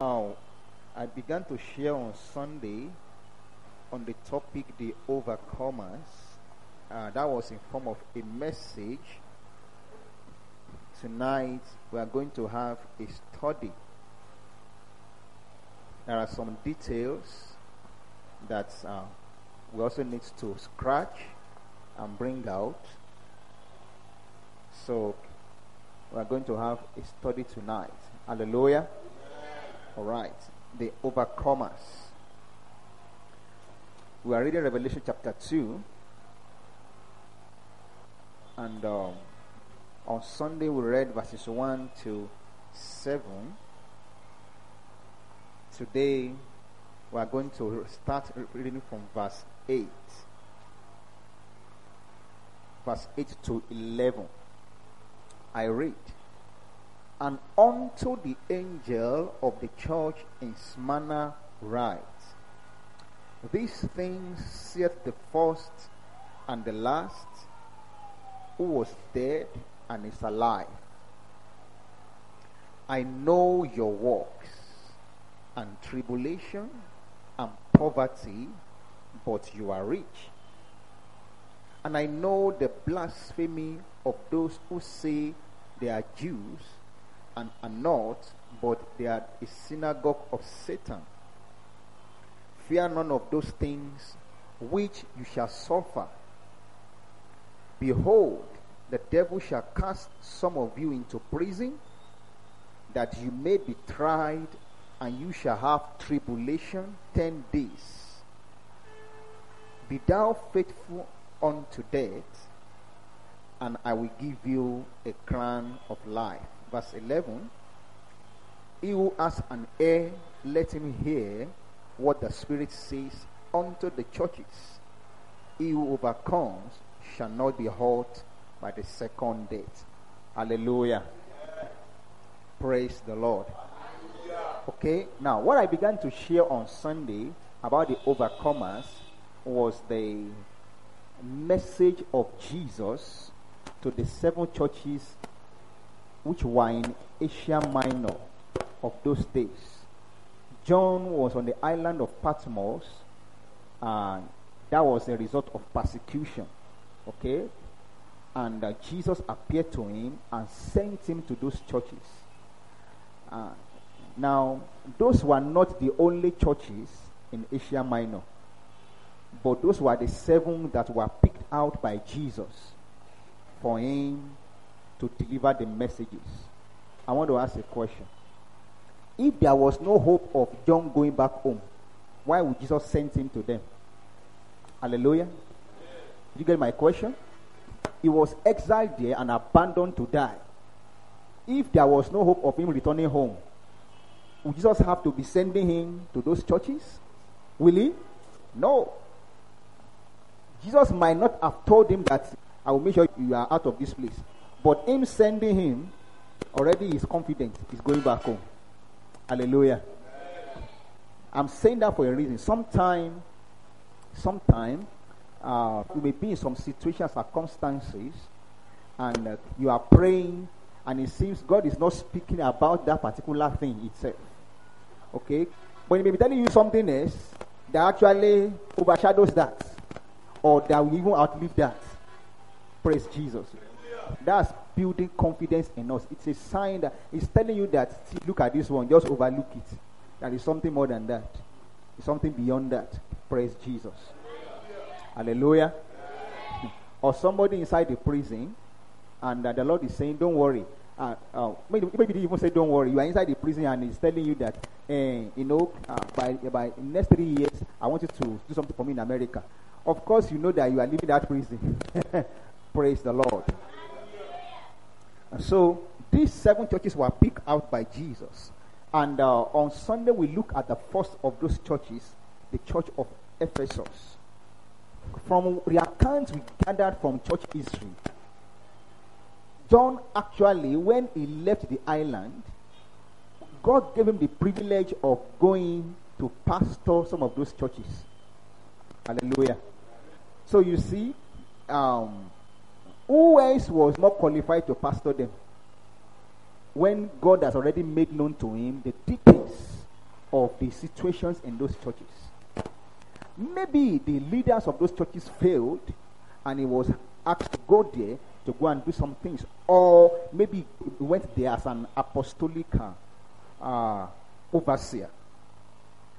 Now, I began to share on Sunday on the topic the overcomers. Uh, that was in form of a message. Tonight we are going to have a study. There are some details that uh, we also need to scratch and bring out. So we are going to have a study tonight. Hallelujah. All right. The overcomers. We are reading Revelation chapter 2. And um, on Sunday we read verses 1 to 7. Today we are going to start reading from verse 8. Verse 8 to 11. I read. And unto the angel of the church in Smyrna write, These things saith the first and the last, who was dead and is alive. I know your works and tribulation and poverty, but you are rich. And I know the blasphemy of those who say they are Jews and are not, but they are a synagogue of Satan. Fear none of those things which you shall suffer. Behold, the devil shall cast some of you into prison, that you may be tried, and you shall have tribulation ten days. Be thou faithful unto death, and I will give you a crown of life. Verse 11 He who has an ear, let him hear what the Spirit says unto the churches. He who overcomes shall not be hurt by the second death. Hallelujah. Praise the Lord. Okay, now what I began to share on Sunday about the overcomers was the message of Jesus to the seven churches which were in Asia Minor of those days. John was on the island of Patmos, and that was a result of persecution. Okay? And uh, Jesus appeared to him and sent him to those churches. Uh, now, those were not the only churches in Asia Minor, but those were the seven that were picked out by Jesus for him to deliver the messages. I want to ask a question. If there was no hope of John going back home, why would Jesus send him to them? Hallelujah. Did you get my question? He was exiled there and abandoned to die. If there was no hope of him returning home, would Jesus have to be sending him to those churches? Will he? No. Jesus might not have told him that I will make sure you are out of this place. But him sending him already is confident he's going back home. Hallelujah. I'm saying that for a reason. Sometime, sometime, uh, you may be in some situations, circumstances, and uh, you are praying, and it seems God is not speaking about that particular thing itself. Okay? But He may be telling you something else that actually overshadows that, or that will even outlive that. Praise Jesus. That's building confidence in us. It's a sign that it's telling you that, see, look at this one, just overlook it. There is something more than that. It's something beyond that. Praise Jesus. Hallelujah. Or somebody inside the prison, and uh, the Lord is saying, Don't worry. Uh, uh, maybe, maybe even say, Don't worry. You are inside the prison, and He's telling you that, eh, you know, uh, by, by next three years, I want you to do something for me in America. Of course, you know that you are leaving that prison. Praise the Lord. So these seven churches were picked out by Jesus. And uh, on Sunday, we look at the first of those churches, the church of Ephesus. From the accounts we gathered from church history, John actually, when he left the island, God gave him the privilege of going to pastor some of those churches. Hallelujah. So you see, um, who else was more qualified to pastor them? When God has already made known to him the details of the situations in those churches. Maybe the leaders of those churches failed and he was asked to go there to go and do some things. Or maybe he went there as an apostolic uh, overseer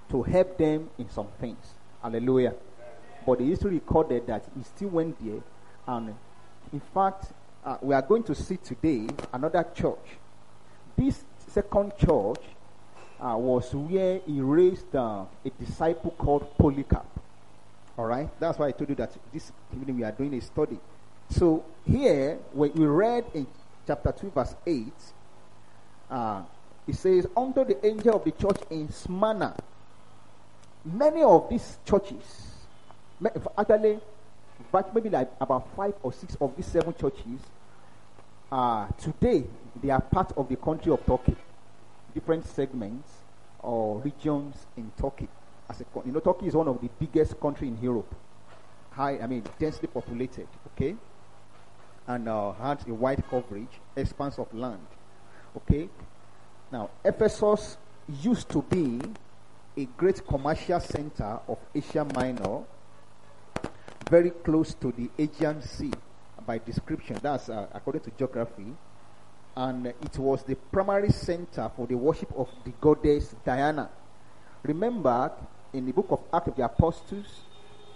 to help them in some things. Hallelujah. But the history recorded that he still went there. And in fact, uh, we are going to see today another church. This second church uh, was where he raised uh, a disciple called Polycarp. All right, that's why I told you that this evening we are doing a study. So here, we read in chapter 2, verse 8, uh, it says, Unto the angel of the church in Smyrna, many of these churches, actually, maybe like about five or six of these seven churches, uh, today they are part of the country of Turkey different segments or regions in Turkey. As a, you know, Turkey is one of the biggest country in Europe. High, I mean, densely populated. Okay, and uh, has a wide coverage, expanse of land. Okay, now Ephesus used to be a great commercial center of Asia Minor, very close to the Aegean Sea by description. That's uh, according to geography and it was the primary center for the worship of the goddess Diana. Remember in the book of Acts of the Apostles,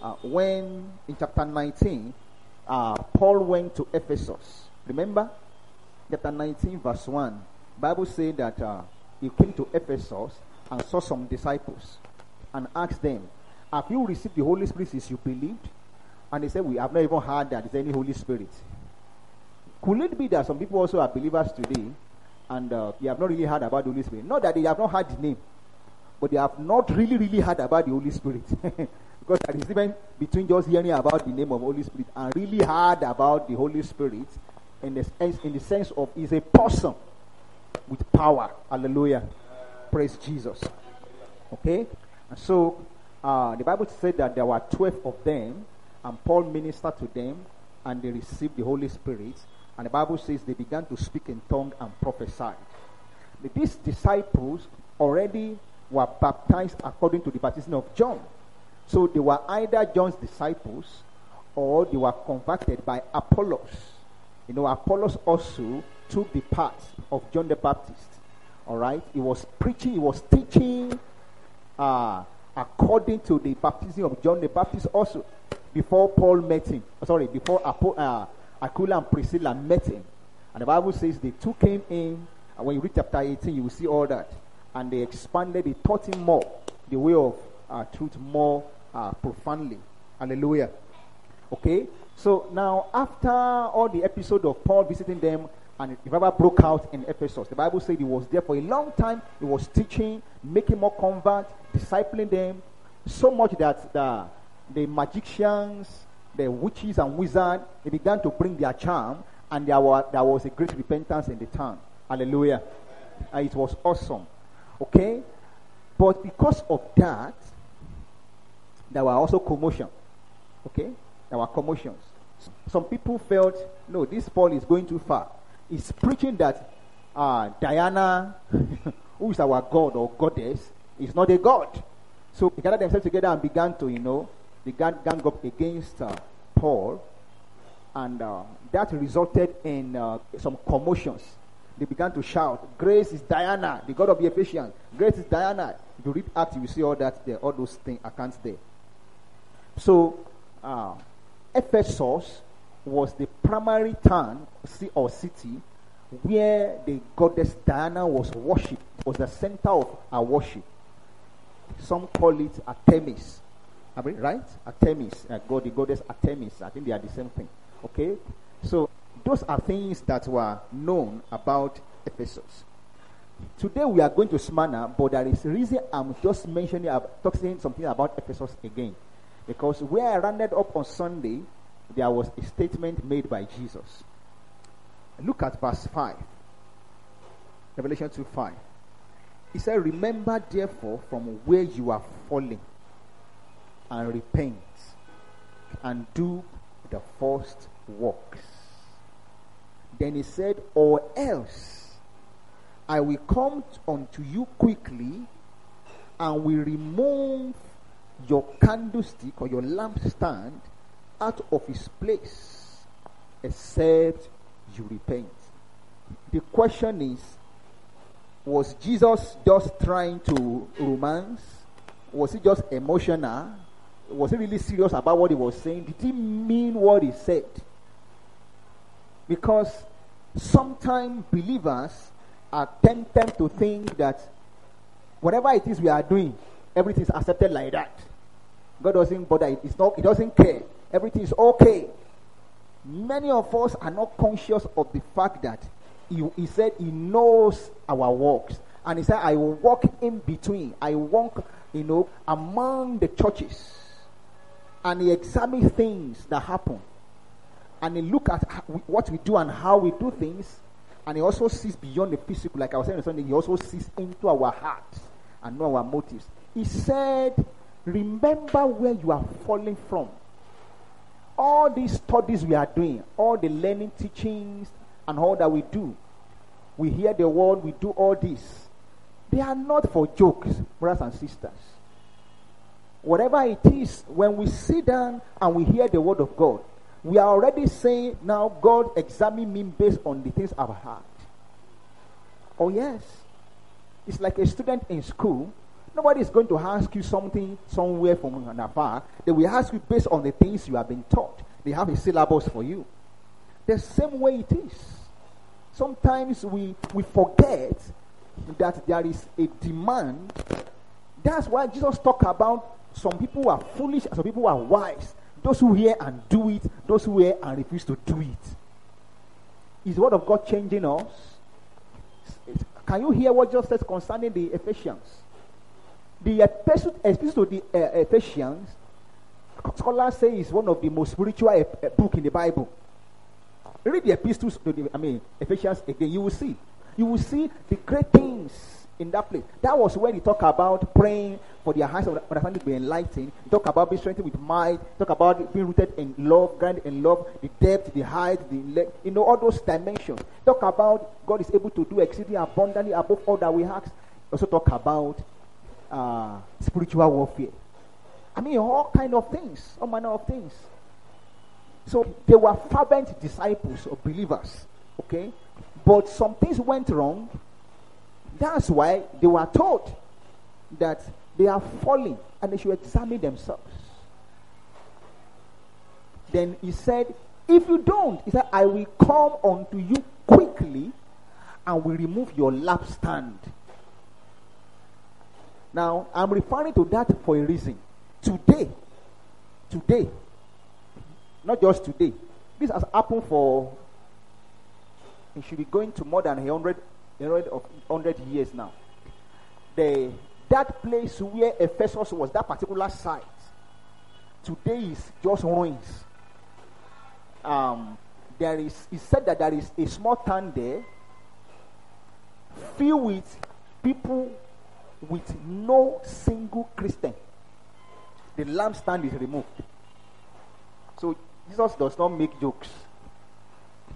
uh, when in chapter 19, uh, Paul went to Ephesus. Remember? Chapter 19, verse 1. Bible said that uh, he came to Ephesus and saw some disciples and asked them, Have you received the Holy Spirit since you believed? And they said, We have not even heard that there's any Holy Spirit. Could it be that some people also are believers today and uh, they have not really heard about the Holy Spirit? Not that they have not heard the name, but they have not really, really heard about the Holy Spirit. because there is difference between just hearing about the name of Holy Spirit and really heard about the Holy Spirit in the, sense, in the sense of is a person with power. Hallelujah. Praise Jesus. Okay? And so uh, the Bible said that there were 12 of them, and Paul ministered to them, and they received the Holy Spirit. And the Bible says they began to speak in tongue and prophesy. These disciples already were baptized according to the baptism of John. So they were either John's disciples or they were converted by Apollos. You know, Apollos also took the part of John the Baptist. All right, he was preaching, he was teaching uh, according to the baptism of John the Baptist also before Paul met him. Sorry, before uh, Aquila and Priscilla met him. And the Bible says they two came in, and when you read chapter 18, you will see all that. And they expanded, they taught him more, the way of uh, truth more uh, profoundly. Hallelujah. Okay? So now, after all the episode of Paul visiting them, and the revival broke out in Ephesus. The Bible said he was there for a long time. He was teaching, making more converts, discipling them, so much that the, the magicians, the witches and wizards, they began to bring their charm, and there, were, there was a great repentance in the town. Hallelujah. And it was awesome. Okay? But because of that, there were also commotion. Okay? There were commotions. Some people felt, no, this Paul is going too far. He's preaching that uh, Diana, who is our god or goddess, is not a god. So they gathered themselves together and began to, you know, they gang, gang up against uh, Paul, and uh, that resulted in uh, some commotions. They began to shout, Grace is Diana, the God of the Ephesians. Grace is Diana. If you read Acts, you see all that there, all those things accounts there. So, uh, Ephesus was the primary town or city where the goddess Diana was worshipped, was the center of our worship. Some call it Artemis right? Artemis, uh, God, the goddess Artemis. I think they are the same thing. Okay? So, those are things that were known about Ephesus. Today we are going to Smyrna, but there is a reason I'm just mentioning, talking something about Ephesus again. Because where I rounded up on Sunday, there was a statement made by Jesus. Look at verse 5. Revelation 2 5. He said, Remember therefore from where you are falling and repent and do the first works. Then he said, Or else I will come unto you quickly, and will remove your candlestick or your lampstand out of its place except you repent. The question is was Jesus just trying to romance? Was he just emotional? Was he really serious about what he was saying? Did he mean what he said? Because sometimes believers are tempted to think that whatever it is we are doing, everything is accepted like that. God doesn't bother. It's not. He doesn't care. Everything is okay. Many of us are not conscious of the fact that he, he said he knows our works, and he said, "I will walk in between. I walk, you know, among the churches." And he examines things that happen. And he look at what we do and how we do things. And he also sees beyond the physical. Like i was saying sunday he also sees into our hearts and know our motives. He said remember where you are falling from. All these studies we are doing all the learning teachings and all that we do we hear the word we do all this. They are not for jokes brothers and sisters whatever it is, when we sit down and we hear the word of God, we are already saying, now God examine me based on the things I've heard. Oh, yes. It's like a student in school. Nobody is going to ask you something somewhere from afar. They will ask you based on the things you have been taught. They have a syllabus for you. The same way it is. Sometimes we, we forget that there is a demand. That's why Jesus talked about some people are foolish, some people are wise. Those who hear and do it, those who hear and refuse to do it. Is the word of God changing us? Can you hear what Jesus says concerning the Ephesians? The epistle, epistle to the uh, Ephesians, scholars say is one of the most spiritual uh, book in the Bible. Read the epistles to the, I mean, Ephesians again. You will see. You will see the great things in that place. That was where he talked about praying for their eyes of understanding to be enlightened. He talked about being strengthened with might. Talk about being rooted in love, grounded in love, the depth, the height, the you know all those dimensions. Talk about God is able to do exceeding abundantly above all that we ask. Also talk about uh, spiritual warfare. I mean all kind of things, all manner of things. So they were fervent disciples or believers. Okay, but some things went wrong that's why they were told that they are falling and they should examine themselves. Then he said, If you don't, he said, I will come unto you quickly and will remove your lampstand. Now, I'm referring to that for a reason. Today, today, not just today, this has happened for, it should be going to more than of 100 years now. The, that place where Ephesus was, that particular site, today is just ruins. Um, there is, it said that there is a small town there filled with people with no single Christian. The lampstand is removed. So Jesus does not make jokes.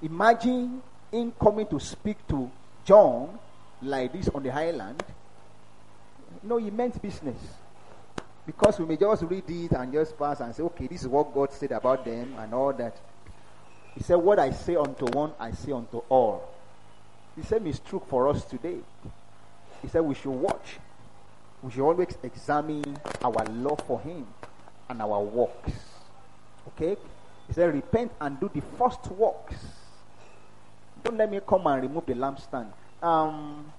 Imagine him coming to speak to John like this on the highland, no, he meant business. Because we may just read it and just pass and say, okay, this is what God said about them and all that. He said, What I say unto one, I say unto all. The same is true for us today. He said, We should watch. We should always examine our love for Him and our works. Okay? He said, Repent and do the first works don't let me come and remove the lampstand. Um,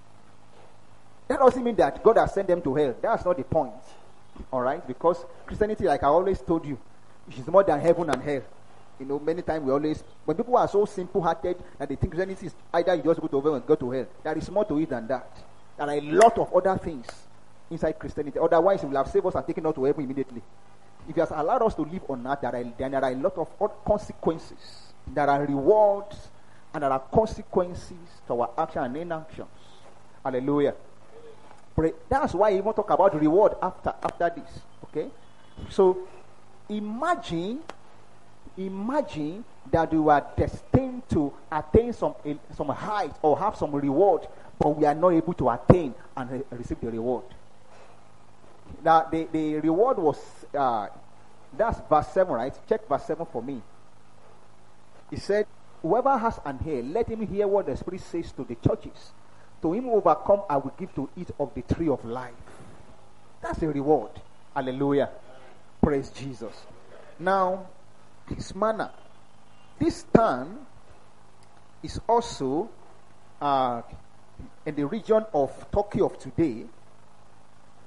that doesn't mean that God has sent them to hell. That's not the point. All right? Because Christianity, like I always told you, is more than heaven and hell. You know, many times we always, when people are so simple hearted that they think Christianity is either you just go to heaven and go to hell, there is more to it than that. There are a lot of other things inside Christianity. Otherwise, He will have saved us and taken us to heaven immediately. If He has allowed us to live on earth, there are, there are a lot of consequences. There are rewards and there are consequences to our action and inactions. Hallelujah. Pray. That's why he even talk about reward after after this. Okay? So imagine imagine that we are destined to attain some some height or have some reward, but we are not able to attain and re- receive the reward. Now, the, the reward was, uh, that's verse 7, right? Check verse 7 for me. He said, Whoever has an ear, let him hear what the Spirit says to the churches. To him overcome, I will give to eat of the tree of life. That's a reward. Hallelujah. Praise Jesus. Now, this Smyrna, this town is also uh, in the region of Turkey of today,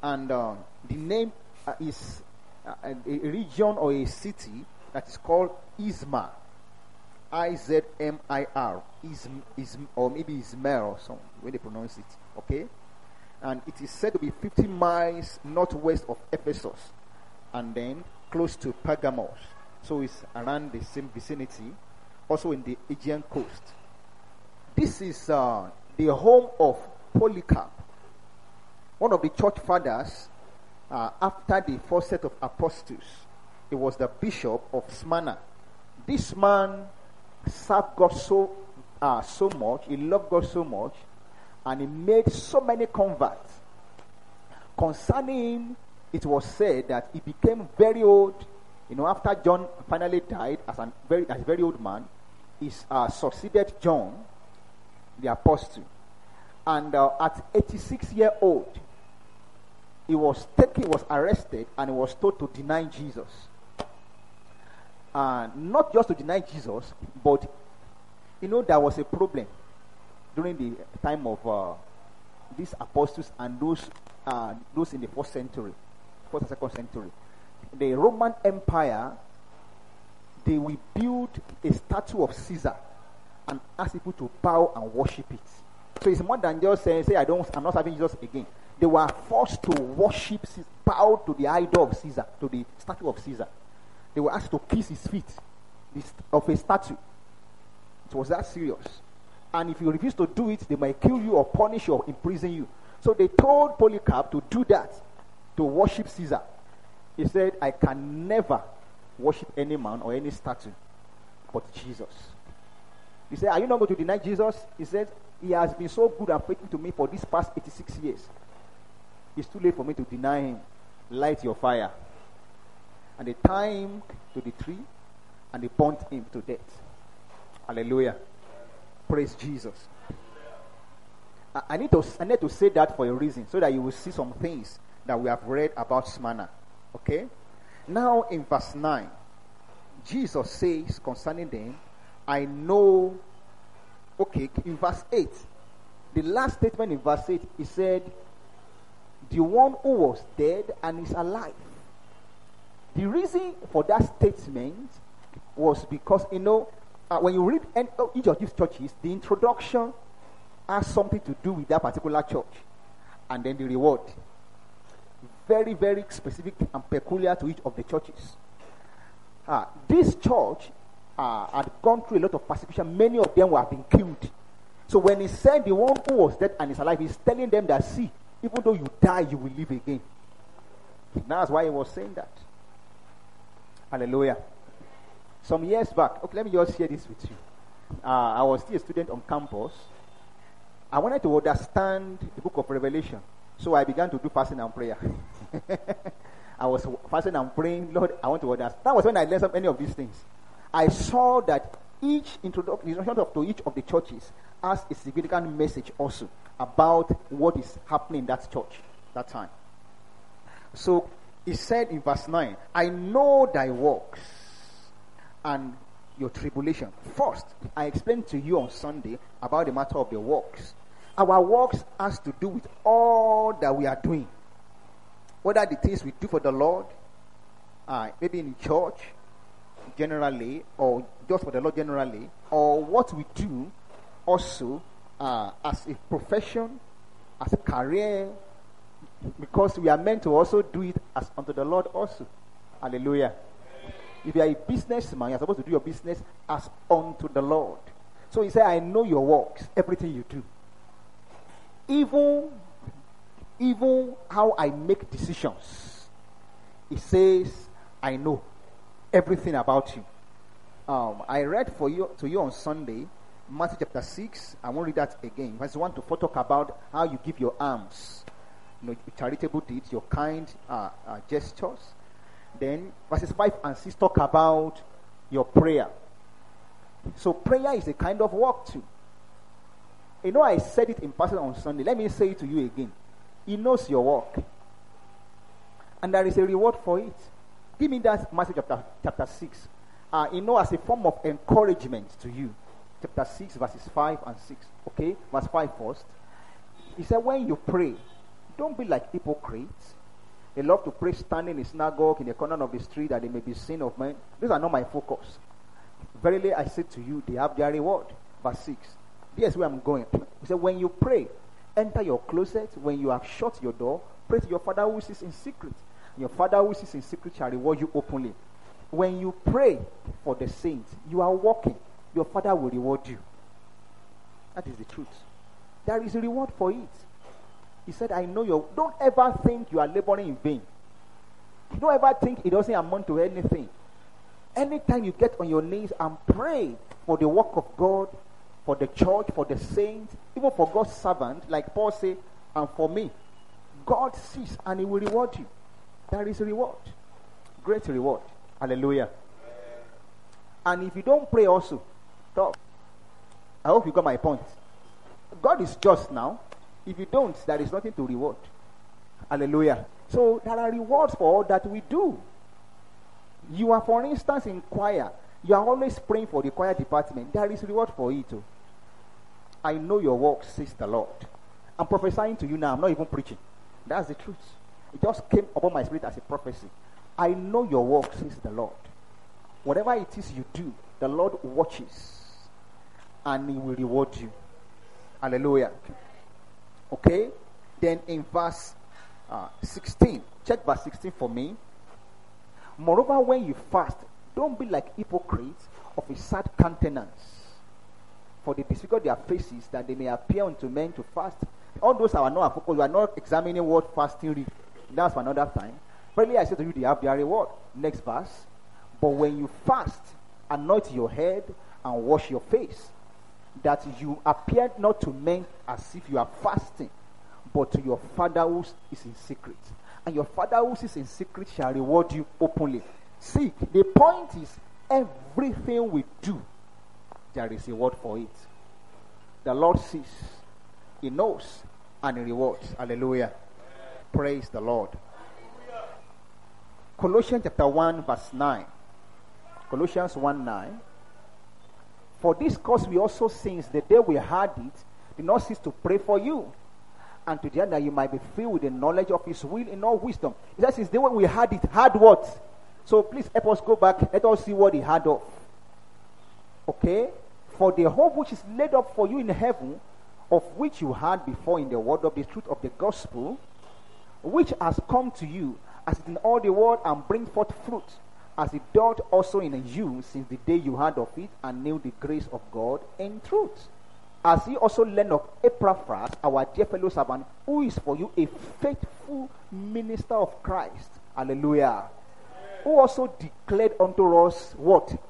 and uh, the name uh, is uh, a region or a city that is called Izmir. I Z M I R, is Izm, or maybe or some way they pronounce it. Okay, and it is said to be 50 miles northwest of Ephesus, and then close to Pergamos. So it's around the same vicinity, also in the Aegean coast. This is uh, the home of Polycarp, one of the church fathers uh, after the first set of apostles. He was the bishop of Smyrna. This man served God so uh, so much, he loved God so much, and he made so many converts. Concerning him, it was said that he became very old. You know, after John finally died as a very as a very old man, he uh, succeeded John, the apostle, and uh, at 86 year old, he was taken, was arrested, and he was told to deny Jesus uh, not just to deny Jesus, but you know there was a problem during the time of uh, these apostles and those uh, those in the first century, first and second century. The Roman Empire they will build a statue of Caesar and ask people to bow and worship it. So it's more than just saying, "Say I don't, I'm not serving Jesus again." They were forced to worship, bow to the idol of Caesar, to the statue of Caesar they were asked to kiss his feet of a statue. It was that serious. And if you refuse to do it, they might kill you or punish you or imprison you. So they told Polycarp to do that, to worship Caesar. He said, I can never worship any man or any statue but Jesus. He said, Are you not going to deny Jesus? He said, He has been so good and faithful to me for these past 86 years. It's too late for me to deny him. Light your fire. And they tied him to the tree and they burnt him to death. Hallelujah. Praise Jesus. I, I, need to, I need to say that for a reason so that you will see some things that we have read about Smyrna. Okay? Now in verse 9, Jesus says concerning them, I know. Okay, in verse 8, the last statement in verse 8, he said, The one who was dead and is alive. The reason for that statement was because, you know, uh, when you read any, oh, each of these churches, the introduction has something to do with that particular church. And then the reward. Very, very specific and peculiar to each of the churches. Uh, this church uh, had gone through a lot of persecution. Many of them were being killed. So when he said the one who was dead and is alive, he's telling them that, see, even though you die, you will live again. That's why he was saying that. Hallelujah. Some years back, okay, let me just share this with you. Uh, I was still a student on campus. I wanted to understand the book of Revelation. So I began to do fasting and prayer. I was fasting and praying, Lord, I want to understand. That was when I learned some, many of these things. I saw that each introduction to each of the churches has a significant message also about what is happening in that church that time. So he said in verse 9, I know thy works and your tribulation. First, I explained to you on Sunday about the matter of the works. Our works has to do with all that we are doing. Whether the things we do for the Lord, uh, maybe in church generally, or just for the Lord generally, or what we do also uh, as a profession, as a career, because we are meant to also do it as unto the Lord also. Hallelujah. If you are a businessman, you're supposed to do your business as unto the Lord. So he said, I know your works, everything you do. Even, even how I make decisions. He says, I know everything about you. Um, I read for you to you on Sunday, Matthew chapter 6. I won't read that again. Just want to talk about how you give your alms you know, charitable deeds, your kind uh, uh, gestures. Then verses 5 and 6 talk about your prayer. So prayer is a kind of work too. You know, I said it in person on Sunday. Let me say it to you again. He knows your work. And there is a reward for it. Give me that Matthew chapter, chapter 6. Uh, you know, as a form of encouragement to you. Chapter 6, verses 5 and 6. Okay? Verse 5 first. He said, When you pray, don't be like hypocrites. They love to pray standing in synagogue in the corner of the street that they may be seen of men. These are not my focus. Verily I say to you, they have their reward. Verse 6. Here's where I'm going. He said, When you pray, enter your closet. When you have shut your door, pray to your father who is in secret. Your father who is in secret shall reward you openly. When you pray for the saints, you are walking. Your father will reward you. That is the truth. There is a reward for it. He said, I know you. Don't ever think you are laboring in vain. Don't ever think it doesn't amount to anything. Anytime you get on your knees and pray for the work of God, for the church, for the saints, even for God's servant, like Paul said, and for me, God sees and He will reward you. There is a reward. Great reward. Hallelujah. And if you don't pray also, stop. I hope you got my point. God is just now. If you don't, there is nothing to reward. Hallelujah. So there are rewards for all that we do. You are, for instance, in choir. You are always praying for the choir department. There is reward for it. Too. I know your work, says the Lord. I'm prophesying to you now. I'm not even preaching. That's the truth. It just came upon my spirit as a prophecy. I know your work, says the Lord. Whatever it is you do, the Lord watches and He will reward you. Hallelujah. Okay? Then in verse uh, 16, check verse 16 for me. Moreover, when you fast, don't be like hypocrites of a sad countenance, for they disfigure their faces that they may appear unto men to fast. All those are not focused. We are not examining what fasting is. That's for another time. Finally, I say to you, they have their reward. Next verse. But when you fast, anoint your head and wash your face, that you appear not to men as if you are fasting, but to your Father who is in secret. And your Father who is in secret shall reward you openly. See, the point is everything we do, there is a reward for it. The Lord sees, He knows, and He rewards. Hallelujah. Praise the Lord. Colossians chapter 1, verse 9. Colossians 1 9. For this cause we also, since the day we heard it, did not cease to pray for you, and to the end that you might be filled with the knowledge of His will in all wisdom. He says, since the way we heard it, heard what? So please help us go back. Let us see what He had of. Okay? For the hope which is laid up for you in heaven, of which you heard before in the word of the truth of the gospel, which has come to you as in all the world and bring forth fruit, as it doth also in you since the day you heard of it and knew the grace of God in truth. As ye also learned of Epaphras, our dear fellow servant, who is for you a faithful minister of Christ. Hallelujah. Who also declared unto us what?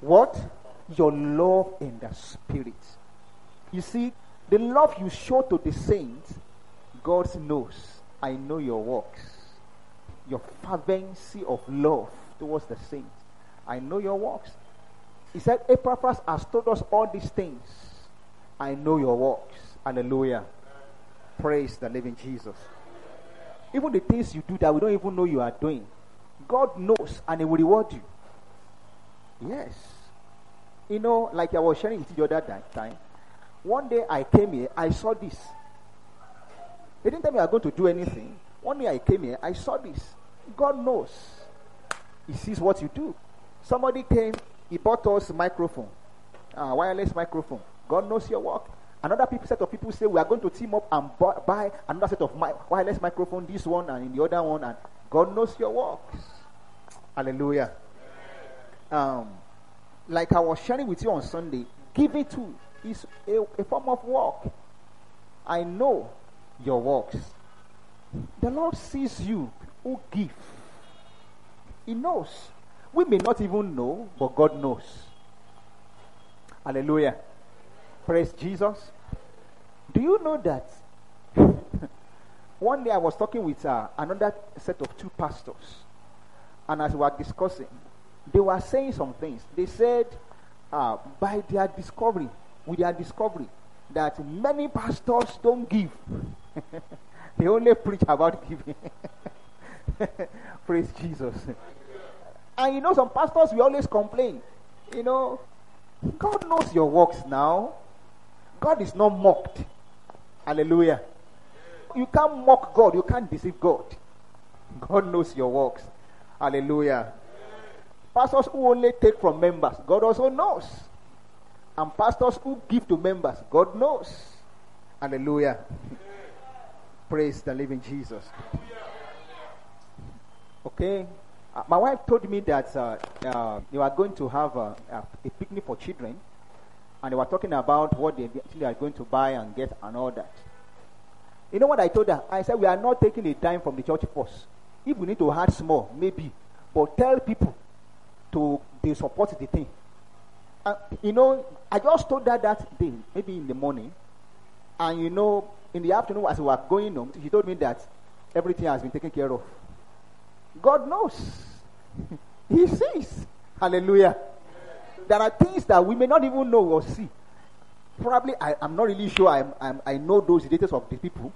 What? Your love in the spirit. You see, the love you show to the saints, God knows. I know your works your fervency of love towards the saints. I know your works. He said, Epaphras has told us all these things. I know your works. Hallelujah. Praise the living Jesus. Even the things you do that we don't even know you are doing, God knows and He will reward you. Yes. You know, like I was sharing with you the other time, one day I came here, I saw this. They didn't tell me I was going to do anything. One day I came here, I saw this. God knows. He sees what you do. Somebody came, he bought us microphone, a wireless microphone. God knows your work. Another people, set of people say we are going to team up and buy another set of mi- wireless microphone, this one and in the other one, and God knows your works. Hallelujah. Um, like I was sharing with you on Sunday, giving to is a, a form of work. I know your works. The Lord sees you who give. He knows. We may not even know, but God knows. Hallelujah. Praise Jesus. Do you know that One day I was talking with uh, another set of two pastors, and as we were discussing, they were saying some things. They said, uh, by their discovery, with their discovery, that many pastors don't give. they only preach about giving. Praise Jesus. And you know, some pastors we always complain. You know, God knows your works now. God is not mocked. Hallelujah. You can't mock God, you can't deceive God. God knows your works. Hallelujah. Pastors who only take from members, God also knows. And pastors who give to members, God knows. Hallelujah. Praise the living Jesus. Okay. Uh, my wife told me that uh, uh, they were going to have a, a, picnic for children, and they were talking about what they, they are going to buy and get and all that. You know what I told her? I said, We are not taking a dime from the church first. If we need to add small, maybe. But tell people to they support the thing. Uh, you know, I just told her that day, maybe in the morning. And you know, in the afternoon, as we were going home, she told me that everything has been taken care of. God knows. he sees. Hallelujah. There are things that we may not even know or see. Probably, I, am not really sure I'm, I'm, i know those details of the people.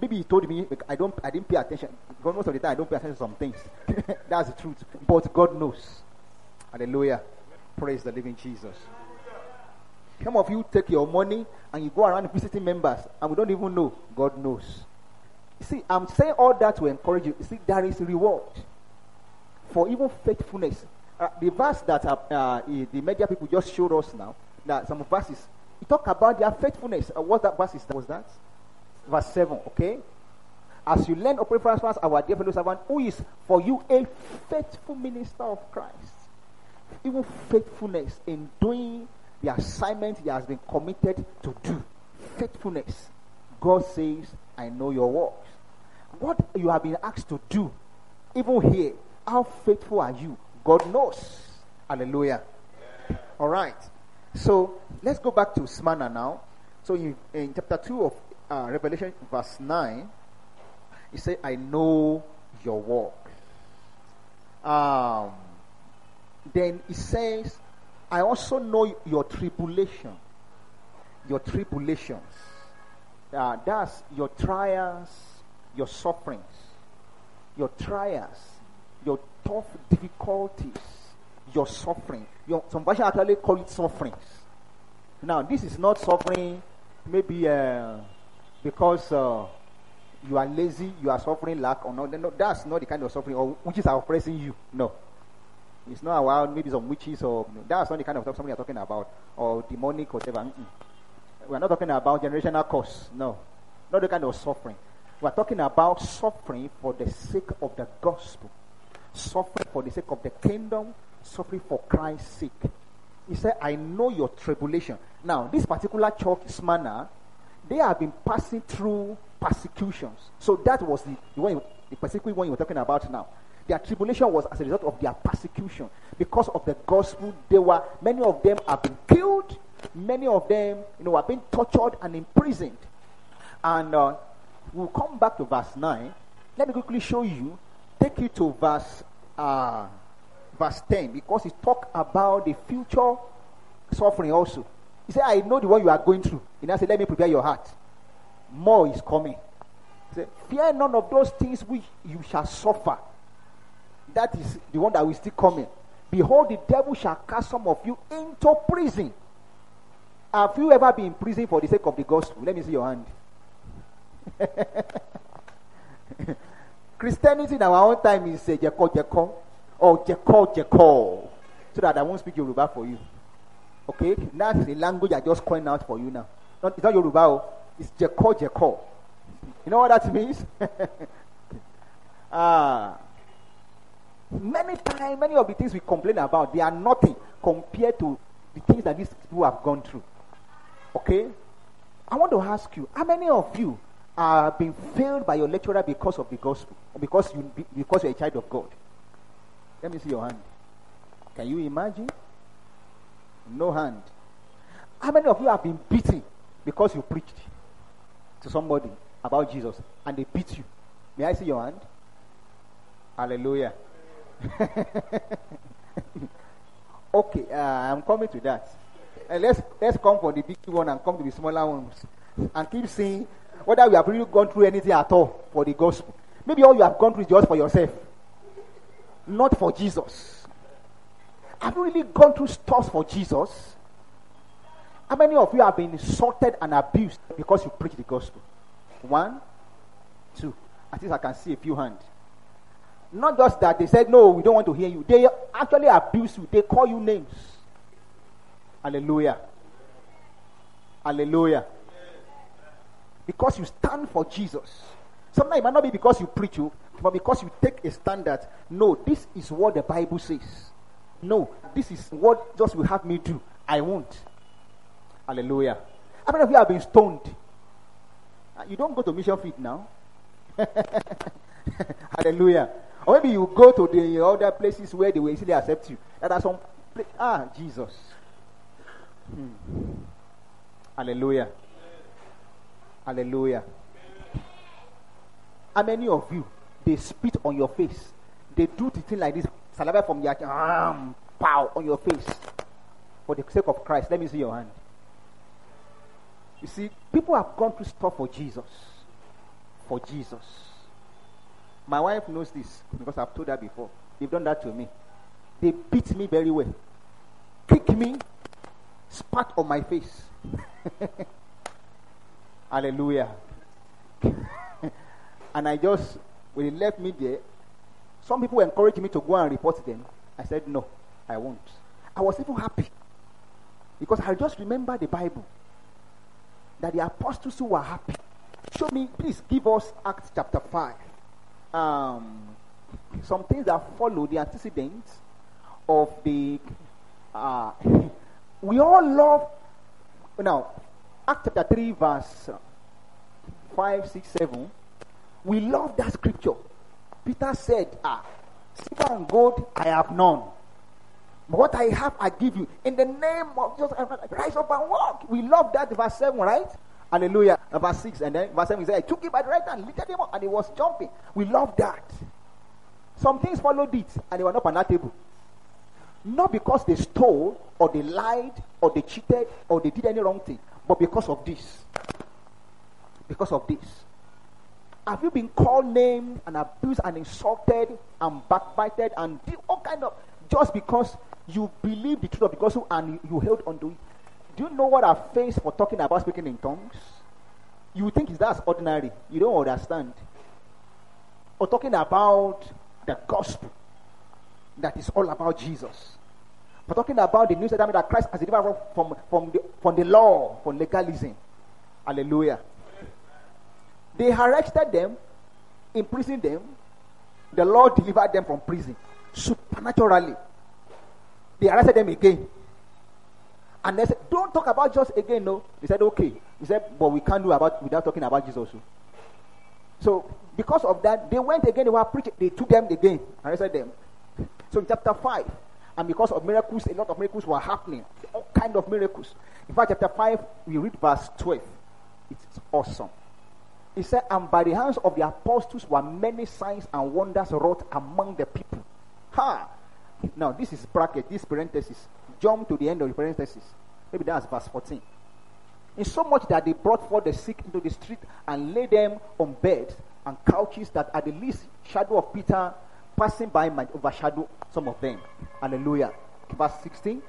Maybe he told me I don't I didn't pay attention. Most of the time I don't pay attention to some things. That's the truth. But God knows. Hallelujah. Praise the living Jesus. Some of you take your money and you go around visiting members and we don't even know. God knows. See, I'm saying all that to encourage you. You see, there is reward for even faithfulness. Uh, the verse that uh, uh, the media people just showed us now, that some verses, you talk about their faithfulness. Uh, what that verse is, was that? Verse 7, okay? As you learn Epaphras our dear fellow servant, who is for you a faithful minister of Christ. Even faithfulness in doing the assignment he has been committed to do. Faithfulness. God says, I know your works. What you have been asked to do, even here, how faithful are you? God knows. Hallelujah. All right. So let's go back to Smyrna now. So in, in chapter 2 of uh, Revelation, verse 9, he said, I know your work. Um, then he says, I also know your tribulation. Your tribulations. Uh, that's your trials, your sufferings, your trials, your tough difficulties, your suffering. Your, some versions actually call it sufferings. Now, this is not suffering maybe uh, because uh, you are lazy, you are suffering lack or not. No, that's not the kind of suffering or witches are oppressing you. No. It's not about maybe some witches or that's not the kind of suffering you're talking about or demonic or whatever. Mm-mm. We're not talking about generational curse. No. Not the kind of suffering. We're talking about suffering for the sake of the gospel. Suffering for the sake of the kingdom. Suffering for Christ's sake. He said, I know your tribulation. Now, this particular church, Smyrna, they have been passing through persecutions. So that was the, the one, the particular one you're talking about now. Their tribulation was as a result of their persecution. Because of the gospel, they were many of them have been killed Many of them, you know, are being tortured and imprisoned. And uh, we'll come back to verse 9. Let me quickly show you, take you to verse uh, verse 10, because it talk about the future suffering also. He said, I know the one you are going through. He now said, Let me prepare your heart. More is coming. He said, Fear none of those things which you shall suffer. That is the one that will still coming. Behold, the devil shall cast some of you into prison have you ever been in prison for the sake of the gospel? Let me see your hand. Christianity in our own time is uh, Jeko Jeko or Jeko Jeko. So that I won't speak Yoruba for you. Okay? That's the language I just coined out for you now. Not, it's not Yoruba, oh. it's Jeko Jeko. You know what that means? ah. Many times, many of the things we complain about, they are nothing compared to the things that these people have gone through. Okay? I want to ask you, how many of you are being failed by your lecturer because of the gospel? Because you because you're a child of God? Let me see your hand. Can you imagine? No hand. How many of you have been beaten because you preached to somebody about Jesus and they beat you. May I see your hand? Hallelujah. okay, uh, I'm coming to that. And let's let's come for the big one and come to the smaller ones and keep seeing whether we have really gone through anything at all for the gospel. Maybe all you have gone through is just for yourself, not for Jesus. Have you really gone through stuff for Jesus? How many of you have been insulted and abused because you preach the gospel? One, two. At least I can see a few hands. Not just that they said, No, we don't want to hear you. They actually abuse you, they call you names. Hallelujah. Hallelujah. Because you stand for Jesus. Sometimes it might not be because you preach you, but because you take a standard. No, this is what the Bible says. No, this is what just will have me do. I won't. Hallelujah. How many of you have been stoned? Uh, you don't go to mission field now. Hallelujah. Or maybe you go to the other places where they will easily accept you. There are some ah Jesus. Hmm. Hallelujah. Hallelujah. How many of you they spit on your face? They do the thing like this, saliva from your um, pow on your face. For the sake of Christ, let me see your hand. You see, people have gone through stuff for Jesus. For Jesus. My wife knows this because I've told her before. They've done that to me. They beat me very well. Kick me, spat on my face. Hallelujah. and I just, when they left me there, some people encouraged me to go and report them. I said, no, I won't. I was even happy because I just remember the Bible that the apostles who were happy. Show me, please give us Acts chapter 5. Um, some things that follow the antecedents of the. Uh, we all love. Now, Acts chapter 3, verse 5, 6, 7. We love that scripture. Peter said, Ah, silver and gold I have none. But what I have, I give you. In the name of Jesus, rise up and walk. We love that verse 7, right? Hallelujah. And verse 6. And then verse 7 he said, I took him by the right hand, lifted him up, and he was jumping. We love that. Some things followed it, and they were not on that table. Not because they stole, or they lied, or they cheated, or they did any wrong thing, but because of this. Because of this. Have you been called names and abused and insulted and backbited and all kind of just because you believe the truth of the gospel and you held on to it. Do you know what I face for talking about speaking in tongues? You think it's that's ordinary. You don't understand. Or talking about the gospel that is all about Jesus. For talking about the New Testament that Christ has delivered from, from, the, from the law, from legalism. Hallelujah. They arrested them, imprisoned them. The Lord delivered them from prison supernaturally. They arrested them again. And they said, Don't talk about Jesus again, no. He said, Okay. He said, But we can't do about without talking about Jesus. Oh. So because of that, they went again, they were preaching, they took them again, arrested them. So in chapter 5, and because of miracles, a lot of miracles were happening. All kind of miracles. In fact, chapter 5, we read verse 12. It's awesome. He said, And by the hands of the apostles were many signs and wonders wrought among the people. Ha! Now, this is bracket, this parenthesis. Jump to the end of the parenthesis. Maybe that's verse 14. In so much that they brought forth the sick into the street and laid them on beds and couches that at the least shadow of Peter passing by might overshadow some of them. Hallelujah. Verse 16.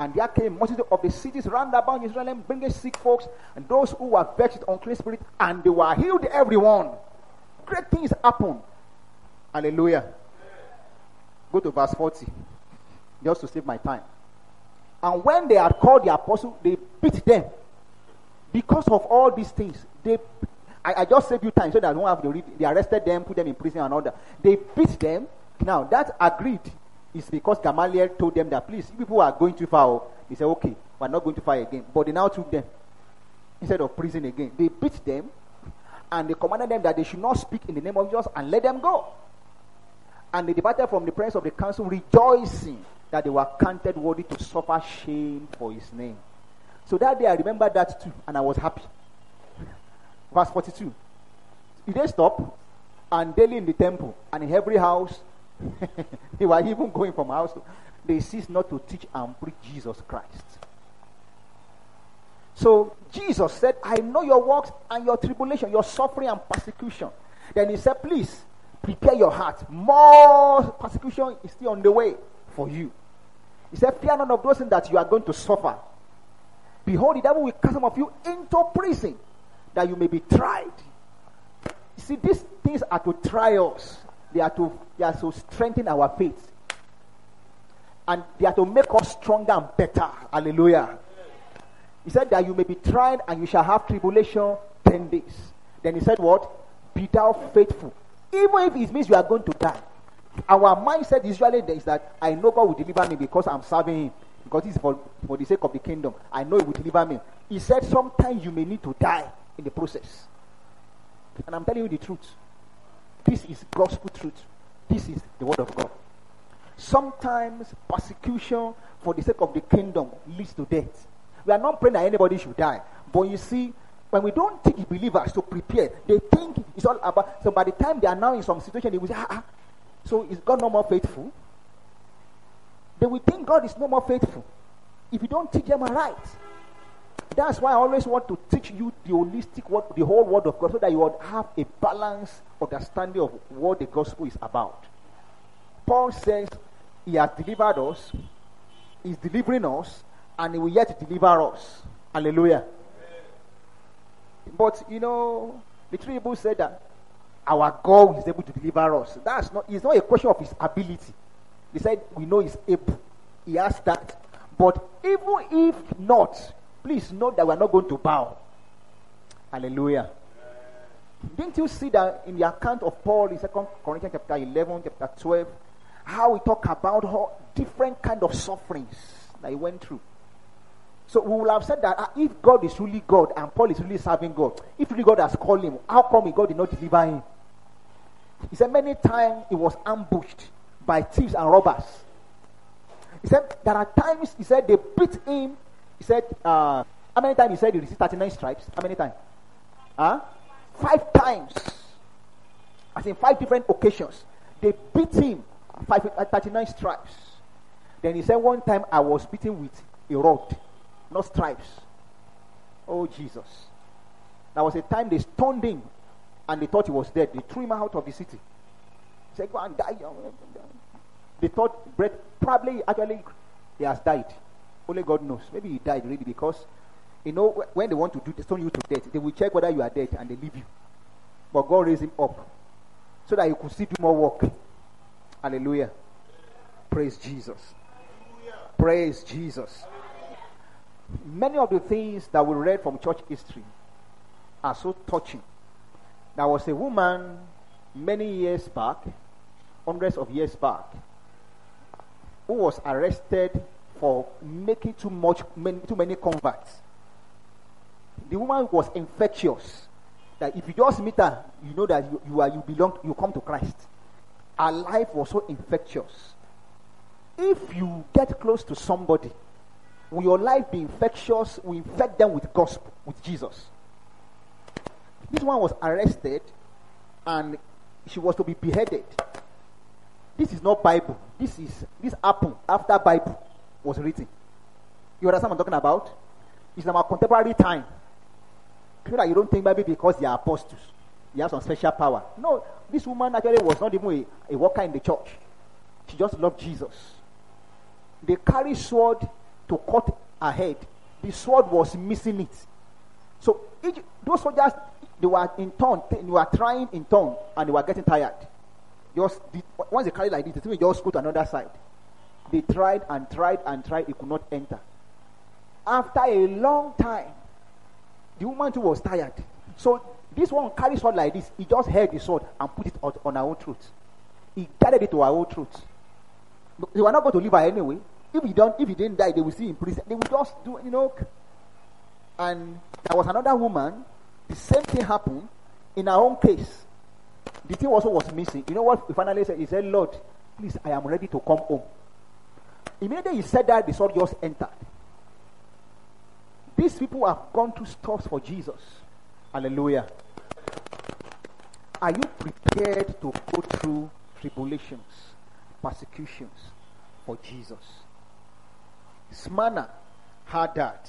And there came multitude of the cities round about Jerusalem, bringing sick folks and those who were vexed with unclean spirit, and they were healed everyone. Great things happened. Hallelujah. Go to verse 40. Just to save my time. And when they had called the apostle, they beat them. Because of all these things, they I, I just saved you time so that I don't have to read. They arrested them, put them in prison and all that. They beat them. Now that agreed is because Gamaliel told them that please, people are going too far. Oh. They said, okay, we're not going to fight again. But they now took them instead of prison again. They beat them and they commanded them that they should not speak in the name of Jesus and let them go. And they departed from the presence of the council, rejoicing that they were counted worthy to suffer shame for his name. So that day I remember that too, and I was happy. Verse 42. Did they stop? And daily in the temple and in every house, they were even going from house to, they ceased not to teach and preach Jesus Christ. So Jesus said, I know your works and your tribulation, your suffering and persecution. Then he said, Please prepare your heart. More persecution is still on the way for you. He said, Fear none of those things that you are going to suffer. Behold, the devil will cast some of you into prison that you may be tried. You see, these things are to try us. They are to they are to strengthen our faith. And they are to make us stronger and better. Hallelujah. He said that you may be tried and you shall have tribulation 10 days. Then he said, What? Be thou faithful. Even if it means you are going to die. Our mindset usually is that I know God will deliver me because I'm serving Him. Because it's for, for the sake of the kingdom. I know He will deliver me. He said sometimes you may need to die in the process. And I'm telling you the truth. This is gospel truth. This is the word of God. Sometimes persecution for the sake of the kingdom leads to death. We are not praying that anybody should die. But you see, when we don't take believers to prepare, they think it's all about. So by the time they are now in some situation, they will say, ah, ah so is God no more faithful? They will think God is no more faithful if you don't teach them right. That's why I always want to teach you the holistic word, the whole word of God, so that you would have a balanced understanding of what the gospel is about. Paul says he has delivered us, he's delivering us, and he will yet deliver us. Hallelujah. But you know, the three people said that our God is able to deliver us. That's not it's not a question of his ability. He said we know he's able. He has that. But even if not, please note that we're not going to bow. Hallelujah. Didn't you see that in the account of Paul in Second Corinthians chapter 11, chapter 12, how we talk about how different kind of sufferings that he went through? So we will have said that uh, if God is really God and Paul is really serving God, if really God has called him, how come God did not deliver him? He said many times he was ambushed by thieves and robbers. He said there are times he said they beat him. He said uh, how many times he said he received 39 stripes? How many times? Huh? Five times. I think five different occasions. They beat him five, uh, 39 stripes. Then he said one time I was beaten with a rod not stripes. Oh, Jesus. There was a time they stoned him and they thought he was dead. They threw him out of the city. He said, Go and die. They thought probably actually he has died. Only God knows. Maybe he died really because you know when they want to do they stone you to death, they will check whether you are dead and they leave you. But God raised him up so that he could still do more work. Hallelujah. Praise Jesus. Hallelujah. Praise Jesus many of the things that we read from church history are so touching. There was a woman many years back, hundreds of years back, who was arrested for making too much, many, too many converts. The woman was infectious. That if you just meet her, you know that you, you are you belong, you come to Christ. Her life was so infectious. If you get close to somebody will your life be infectious? Will infect them with gospel, with Jesus. This one was arrested and she was to be beheaded. This is not Bible. This is this happened after Bible was written. You understand what I'm talking about? It's about contemporary time. So that you don't think maybe because they are apostles, they have some special power. No, this woman actually was not even a, a worker in the church. She just loved Jesus. They carry sword to cut her head. The sword was missing it. So each, those soldiers, they were in turn, they were trying in turn, and they were getting tired. Just once they carried like this, they just go to another side. They tried and tried and tried, it could not enter. After a long time, the woman too was tired. So this one carried sword like this. He just held the sword and put it on, on her own throat. He gathered it to her own throat. They were not going to leave her anyway. If he don't, if he didn't die, they will see in prison. They will just do, you know. And there was another woman. The same thing happened in our own case. The thing also was missing. You know what? He finally said, he said, Lord, please, I am ready to come home. Immediately he said that, the sword just entered. These people have gone to stuff for Jesus. Hallelujah. Are you prepared to go through tribulations, persecutions for Jesus? Smyrna had that.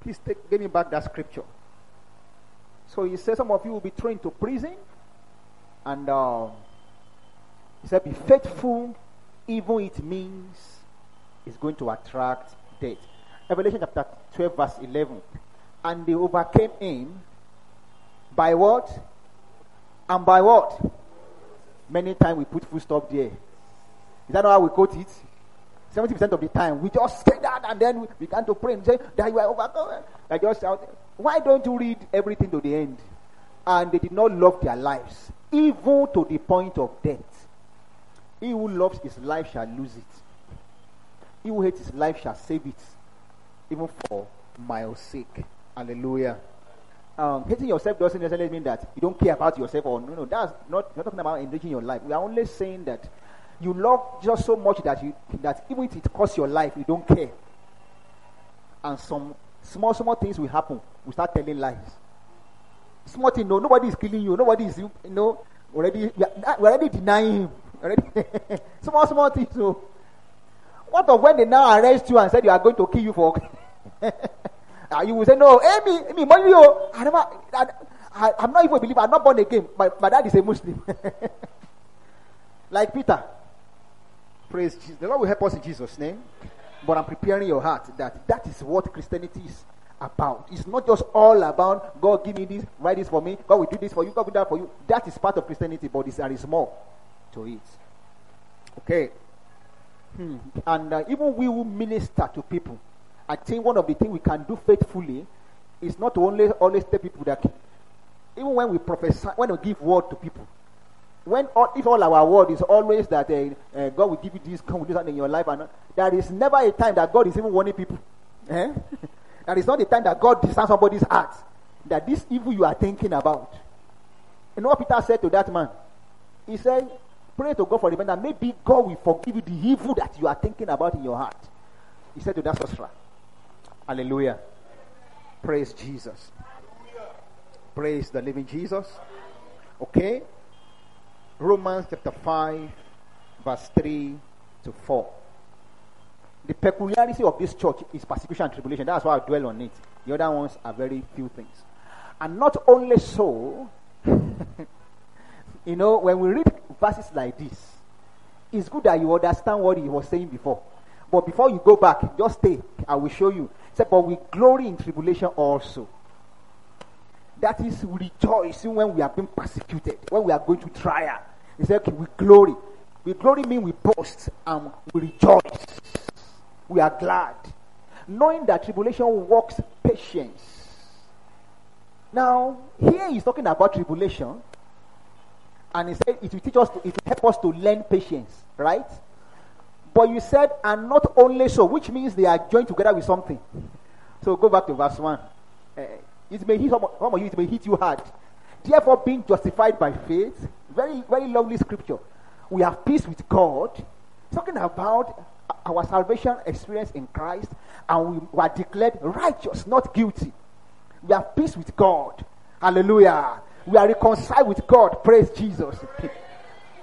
Please take, give me back that scripture. So he says some of you will be thrown into prison, and uh, he said, "Be faithful, even it means it's going to attract death." Revelation chapter twelve, verse eleven. And they overcame him by what? And by what? Many times we put full stop there. Is that not how we quote it? 70% of the time, we just say that and then we began to pray and say that you are overcome. I just shout, why don't you read everything to the end? And they did not love their lives, even to the point of death. He who loves his life shall lose it. He who hates his life shall save it, even for my sake. Hallelujah. Um, hating yourself doesn't necessarily mean that you don't care about yourself or no, no. That's not. Not talking about enriching your life. We are only saying that you love just so much that you that even if it costs your life, you don't care. And some small small things will happen. We start telling lies. Small thing, no, nobody is killing you. Nobody is you know already. We are, we already denying him. Already small small things. So what of when they now arrest you and said you are going to kill you for? uh, you will say no, Amy, Amy, Mario, I never. I, I, I'm not even a believer. I'm not born again. My, my dad is a Muslim. like Peter. Praise Jesus. The Lord will help us in Jesus' name. But I'm preparing your heart that that is what Christianity is about. It's not just all about God give me this, write this for me, God will do this for you, God will do that for you. That is part of Christianity, but there is more to it. Okay. Hmm. And uh, even we will minister to people. I think one of the things we can do faithfully is not to only always tell people that even when we prophesy, when we give word to people, when all, if all our word is always that uh, uh, God will give you this, come with this in your life, and there is never a time that God is even warning people. Eh? there is not a time that God discerns somebody's heart that this evil you are thinking about. You know what Peter said to that man? He said, Pray to God for repentance. Maybe God will forgive you the evil that you are thinking about in your heart. He said to that sorcerer. Hallelujah. Praise Jesus. Praise the living Jesus. Okay. Romans chapter 5, verse 3 to 4. The peculiarity of this church is persecution and tribulation. That's why I dwell on it. The other ones are very few things. And not only so, you know, when we read verses like this, it's good that you understand what he was saying before. But before you go back, just stay. I will show you. Say, but we glory in tribulation also. That is rejoicing when we are being persecuted, when we are going to trial. He said, okay, we glory. We glory mean we boast and we rejoice. We are glad. Knowing that tribulation works patience. Now, here he's talking about tribulation. And he said it will teach us, to, it will help us to learn patience, right? But you said, and not only so, which means they are joined together with something. So go back to verse 1. Uh, it may hit some, of you, it may hit you hard. Therefore, being justified by faith, very, very lovely scripture. We have peace with God. Talking about our salvation experience in Christ, and we were declared righteous, not guilty. We have peace with God. Hallelujah. We are reconciled with God. Praise Jesus.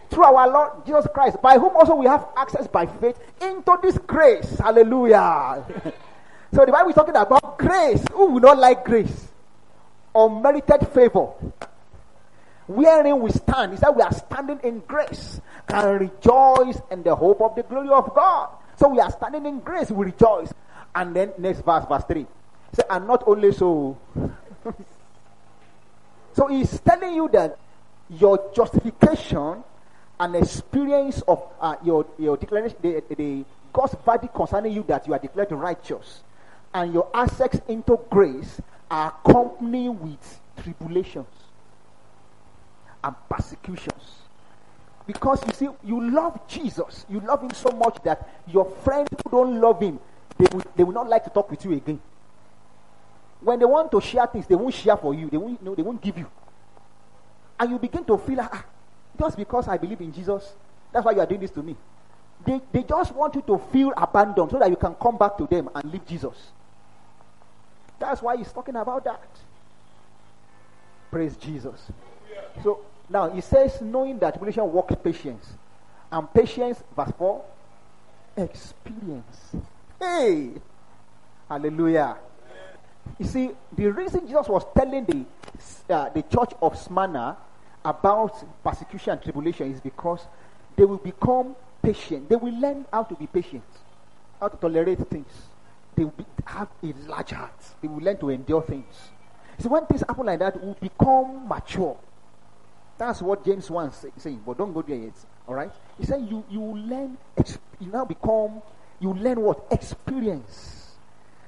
Through our Lord Jesus Christ, by whom also we have access by faith into this grace. Hallelujah. so the Bible is talking about grace. Who will not like grace? Unmerited favor wherein we stand. is that we are standing in grace and rejoice in the hope of the glory of God. So we are standing in grace, we rejoice. And then next verse, verse 3. Say, and not only so. so he's telling you that your justification and experience of uh, your, your declaration, the, the God's verdict concerning you that you are declared righteous, and your access into grace are accompanied with tribulations and persecutions. Because you see, you love Jesus. You love him so much that your friends who don't love him, they will, they will not like to talk with you again. When they want to share things, they won't share for you. They won't, no, they won't give you. And you begin to feel, ah, just because I believe in Jesus, that's why you are doing this to me. They, they just want you to feel abandoned so that you can come back to them and leave Jesus. That's why he's talking about that. Praise Jesus. So Now, he says, knowing that tribulation works patience. And patience, verse 4, experience. Hey! Hallelujah. You see, the reason Jesus was telling the, uh, the church of Smyrna about persecution and tribulation is because they will become patient. They will learn how to be patient, how to tolerate things. They will be, have a large heart. They will learn to endure things. See, when things happen like that, we will become mature. That's what James 1 say, saying, but don't go there yet. All right? He said, you, you learn, you now become, you learn what? Experience.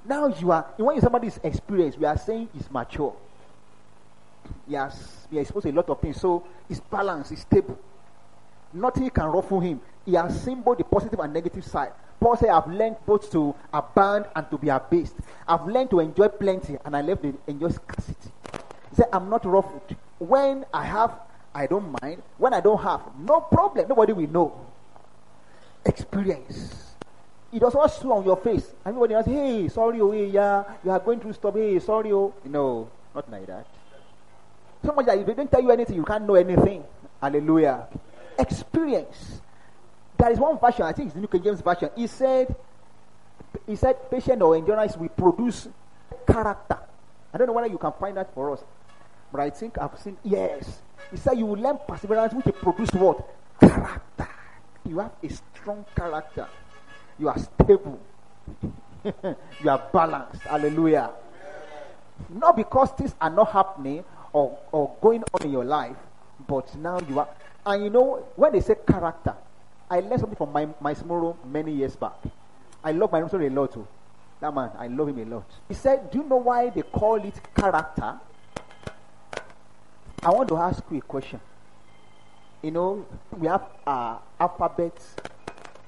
Now you are, when somebody is experienced, we are saying is mature. Yes, he has exposed a lot of things. So his balance is stable. Nothing can ruffle him. He has seen both the positive and negative side. Paul said, I've learned both to abound and to be abased. I've learned to enjoy plenty and I left to enjoy scarcity. He said, I'm not ruffled. When I have, I don't mind. When I don't have, no problem. Nobody will know. Experience. It does not show on your face. Everybody else, hey, sorry, oh, hey, yeah, you are going through stuff, hey, sorry, oh. No, not like that. Someone that if they don't tell you anything, you can't know anything. Hallelujah. Experience. There is one version, I think it's the New King James version. He said, he said, patience or endurance will produce character. I don't know whether you can find that for us, but I think I've seen. Yes, he said you will learn perseverance, which will produce what character. You have a strong character. You are stable. you are balanced. Hallelujah. Not because things are not happening or, or going on in your life, but now you are. And you know, when they say character, I learned something from my, my small room many years back. I love my story a lot too. That man, I love him a lot. He said, Do you know why they call it character? I want to ask you a question. You know, we have uh, alphabets,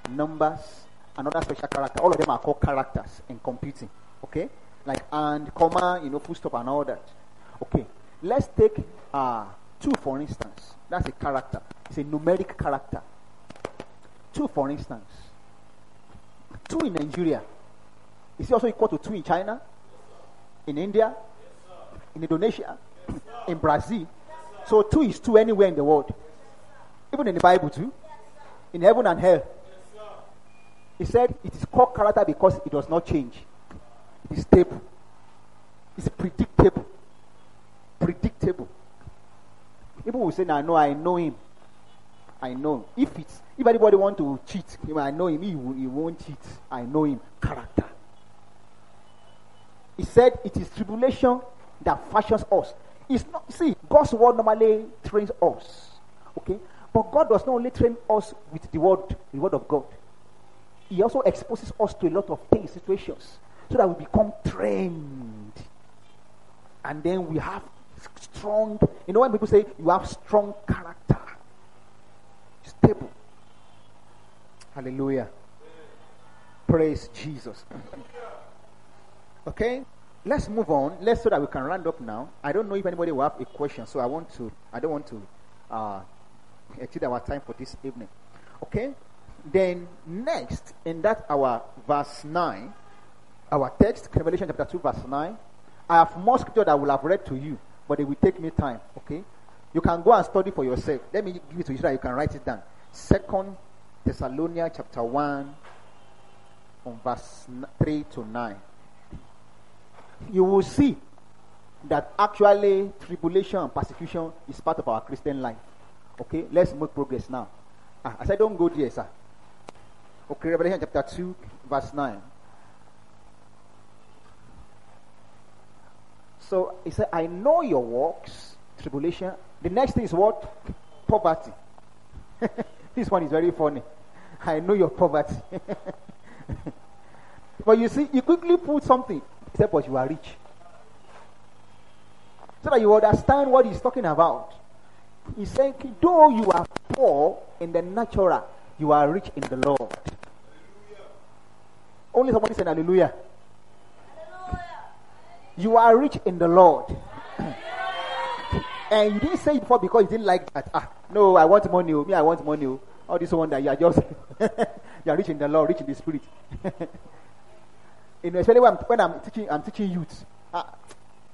numbers, another special character. All of them are called characters in computing. Okay? Like and, comma, you know, full stop and all that. Okay. Let's take uh, two for instance. That's a character. It's a numeric character. Two, for instance. Two in Nigeria. Is it also equal to two in China? In India? In Indonesia? in Brazil? So two is two anywhere in the world. Even in the Bible too. In heaven and hell. He said it is called character because it does not change. It is stable. It's predictable. Predictable. People will say, "Now, no, I know him. I know. him. If it's if anybody want to cheat, I know him. He, he won't cheat. I know him. Character. He said it is tribulation that fashions us. It's not see God's word normally trains us. Okay, but God does not only train us with the word, the word of God. He also exposes us to a lot of things, situations, so that we become trained, and then we have strong. You know when people say you have strong character, stable. Hallelujah. Praise Jesus. Okay, let's move on. Let's so that we can round up now. I don't know if anybody will have a question, so I want to. I don't want to uh, exceed our time for this evening. Okay. Then next, in that our verse nine, our text, Revelation chapter two, verse nine. I have more scripture that I will have read to you, but it will take me time. Okay. You can go and study for yourself. Let me give it to you so that you can write it down. Second Thessalonians chapter 1 from verse 3 to 9. You will see that actually tribulation and persecution is part of our Christian life. Okay, let's make progress now. Ah, I said, don't go there, sir. Okay, Revelation chapter 2, verse 9. So he said, I know your works, tribulation. The next thing is what? Poverty. this one is very funny. I know your poverty. but you see, you quickly put something, except what you are rich. So that you understand what he's talking about. He's saying, though you are poor in the natural, you are rich in the Lord. Only somebody said hallelujah. hallelujah. You are rich in the Lord. and you didn't say it before because you didn't like that. Ah, no, I want money. Oh. Me, I want money. Oh all this one that you are just you are rich in the Lord, rich in the spirit. you know, especially when I'm, when I'm teaching, I'm teaching youth. I,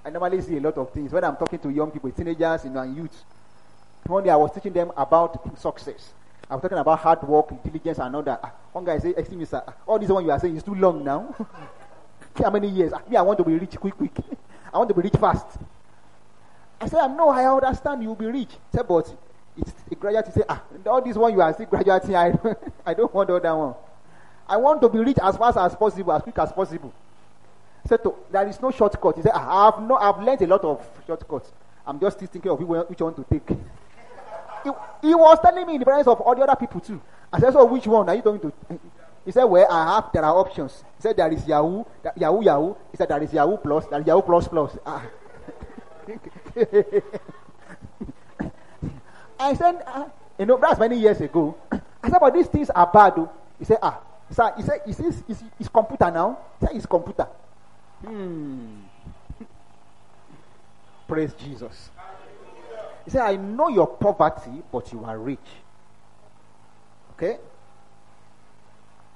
I normally see a lot of things when I'm talking to young people, teenagers, you know, and youth. One day I was teaching them about success. I was talking about hard work, diligence, and all that. Ah, one guy said, Excuse me, sir, all this one you are saying is too long now. How many years? Ah, me, I want to be rich quick, quick. I want to be rich fast. I said, I No, I understand you'll be rich. Said, But it's a graduate. Say, Ah, all this one you are still graduating, I, I don't want all that one. I want to be rich as fast as possible, as quick as possible. Said, There is no shortcut. He said, I have, no, I've learned a lot of shortcuts. I'm just still thinking of which one to take. He, he, was telling me in the presence of all the other people too. I said, So which one are you going to? He said, Well, I have, there are options. He said, There is Yahoo, Yahoo, Yahoo. He said, There is Yahoo Plus, there is Yahoo Plus Plus. Ah. I said, uh, You know, that's many years ago. I said, But these things are bad. Though. He said, Ah. Sir, he said, Is this is, is computer now? He said, It's computer. Hmm. Praise Jesus. He said, I know your poverty, but you are rich. Okay?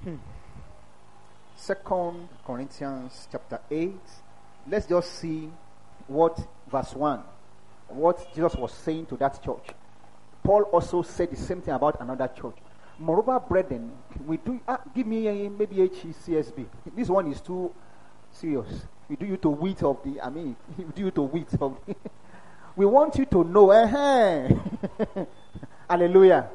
Hmm. Second Corinthians chapter 8. Let's just see what verse 1, what Jesus was saying to that church. Paul also said the same thing about another church. Moreover, brethren, we do uh, give me a, maybe HCSB. This one is too serious. We do you to wheat of the. I mean, we do you to wheat of. The, we want you to know, uh-huh. hallelujah,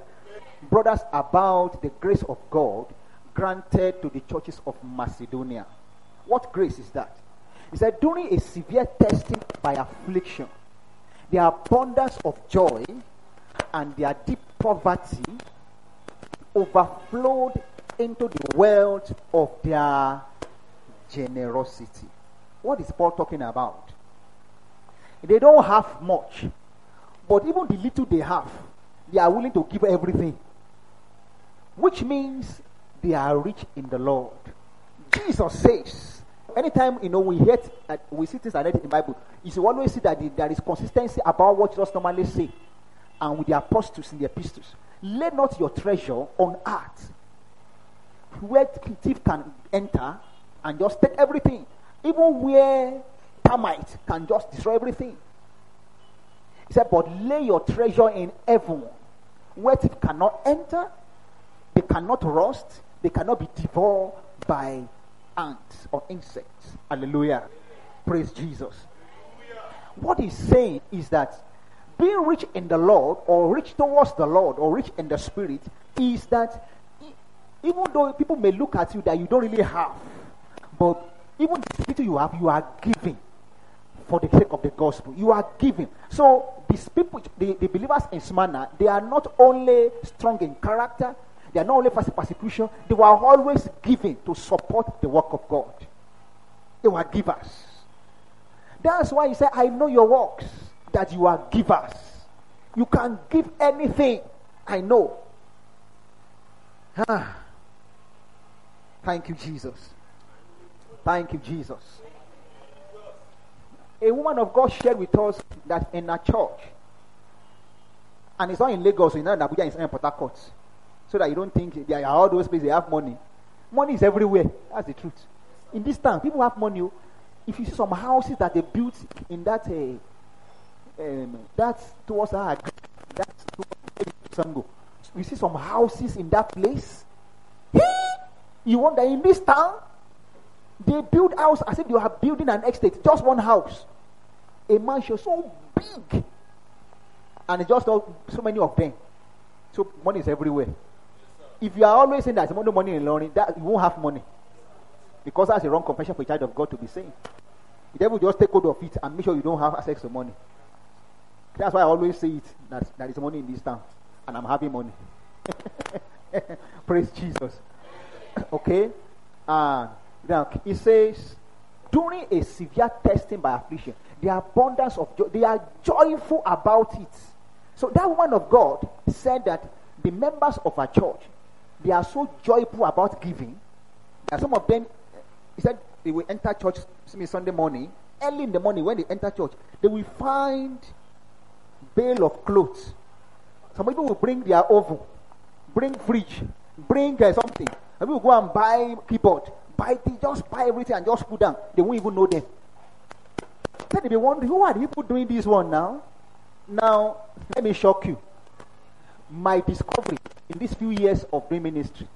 brothers, about the grace of God granted to the churches of Macedonia. What grace is that? He said, during a severe testing by affliction, their abundance of joy and their deep poverty overflowed into the wealth of their generosity. What is Paul talking about? They don't have much. But even the little they have, they are willing to give everything. Which means they are rich in the Lord. Jesus says, anytime you know we hear uh, we see things like that in the Bible, you always see that there is consistency about what Jesus normally say, and with the apostles in the epistles. Lay not your treasure on earth, where thief can enter and just take everything, even where termite can just destroy everything. He said, But lay your treasure in heaven, where it cannot enter, they cannot rust, they cannot be devoured by ants or insects. Hallelujah. Praise Jesus. What he's saying is that being rich in the Lord, or rich towards the Lord, or rich in the Spirit, is that even though people may look at you that you don't really have, but even the little you have, you are giving for the sake of the gospel. You are giving. So these people, the, the believers in Smyrna, they are not only strong in character, they are not only facing persecution, they were always giving to support the work of God. They were givers. That's why he said, I know your works, that you are givers. You can give anything. I know. Ah. Thank you, Jesus. Thank you, Jesus a woman of God shared with us that in a church, and it's not in Lagos, it's not in Abuja, it's in Port Harcourt. So that you don't think there are all those places they have money. Money is everywhere. That's the truth. In this town, people have money. Oh. If you see some houses that they built in that, uh, um, that's towards our, that's towards Sango. You see some houses in that place. You wonder in this town, they build house as if you are building an estate, just one house a mansion so big, and just so many of them. So money is everywhere. If you are always saying that there's no money in Ilorin, that you won't have money. Because that's a wrong confession for a child of God to be saying. The devil just take hold of it and make sure you don't have access to money. That's why I always say it that there is money in this town, and I'm having money. Praise Jesus. okay. Uh, now he says, during a severe testing by affliction, the abundance of joy. They are joyful about it. So that woman of God said that the members of our church, they are so joyful about giving that some of them, he said, they will enter church Sunday morning, early in the morning when they enter church, they will find bale of clothes. Some people will bring their oven, bring fridge, bring uh, something. And people will go and buy keyboard, buy things, just buy everything and just put down. They won't even know them. Then they be wondering, who are the people doing this one now? Now, let me shock you. My discovery in these few years of doing ministry,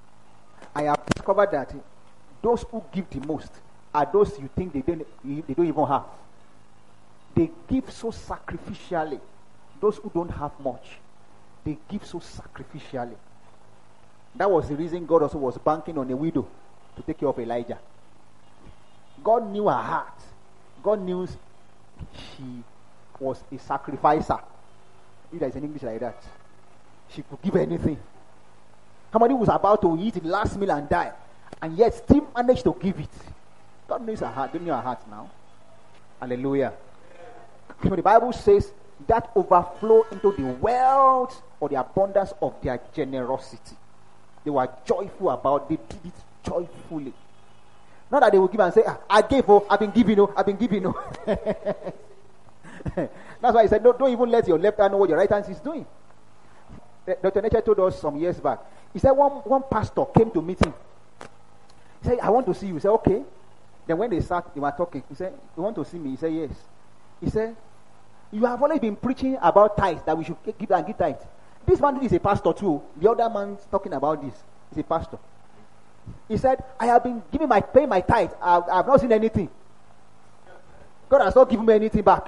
I have discovered that those who give the most are those you think they don't, they don't even have. They give so sacrificially. Those who don't have much, they give so sacrificially. That was the reason God also was banking on a widow to take care of Elijah. God knew her heart. God knew she was a sacrificer. If there is an English like that, she could give anything. Somebody was about to eat the last meal and die, and yet still managed to give it. God knows her heart. Don't know her heart now. Hallelujah. So the Bible says that overflow into the wealth or the abundance of their generosity. They were joyful about. They did it joyfully. Not that they will give and say, ah, I gave, oh, I've been giving, oh, I've been giving, oh. That's why he said, don't, don't even let your left hand know what your right hand is doing. Dr. Nature told us some years back. He said one, one pastor came to meet him. He said, I want to see you. He said, okay. Then when they sat, they were talking. He said, You want to see me? He said, Yes. He said, You have always been preaching about tithes, that we should give and give tithes. This man is a pastor too. The other man's talking about this. He's a pastor. He said, I have been giving my paying my tithe. I have not seen anything. God has not given me anything back.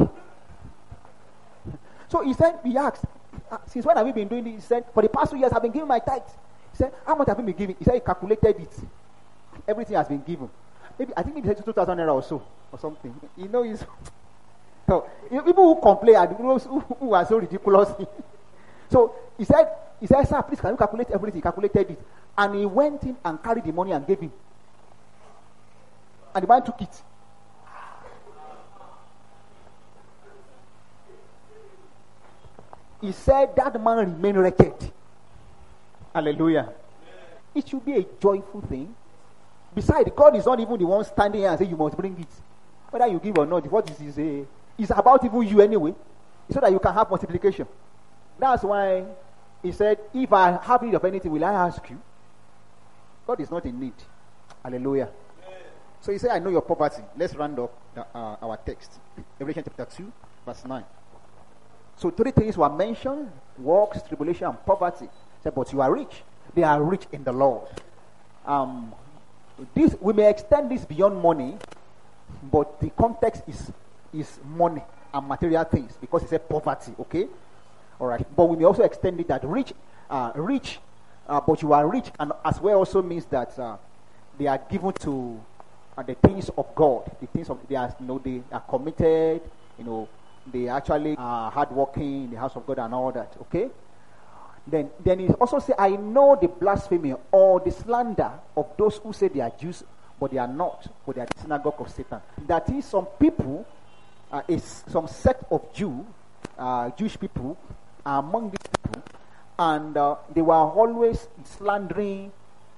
So he said, he asked, uh, since when have you been doing this? He said, for the past two years I've been giving my tithe. He said, how much have you been giving? He said he calculated it. Everything has been given. Maybe I think maybe two thousand naira or so or something. You know, he's so people who complain are those who are so ridiculous. so he said, he said, sir, please can you calculate everything? He calculated it. And he went in and carried the money and gave him. And the man took it. He said that man remained wretched. Hallelujah. It should be a joyful thing. Besides, God is not even the one standing here and saying you must bring it. Whether you give or not, what is eh, is it's about even you anyway. So that you can have multiplication. That's why he said, If I have need of anything, will I ask you? God is not in need. Hallelujah. So he said, I know your poverty. Let's round up the, uh, our text. Revelation chapter 2, verse 9. So three things were mentioned works, tribulation, and poverty. He said, but you are rich. They are rich in the Lord. Um, this we may extend this beyond money, but the context is is money and material things because it's said poverty. Okay, all right. But we may also extend it that rich, uh, rich, uh, but you are rich, and as well also means that uh, they are given to uh, the things of God. The things of they are, you know, they are committed. You know, they actually are hardworking in the house of God and all that. Okay. Then, then he also say, I know the blasphemy or the slander of those who say they are Jews, but they are not, but they are the synagogue of Satan. That is, some people, uh, is some sect of Jew, uh, Jewish people, among these people, and uh, they were always slandering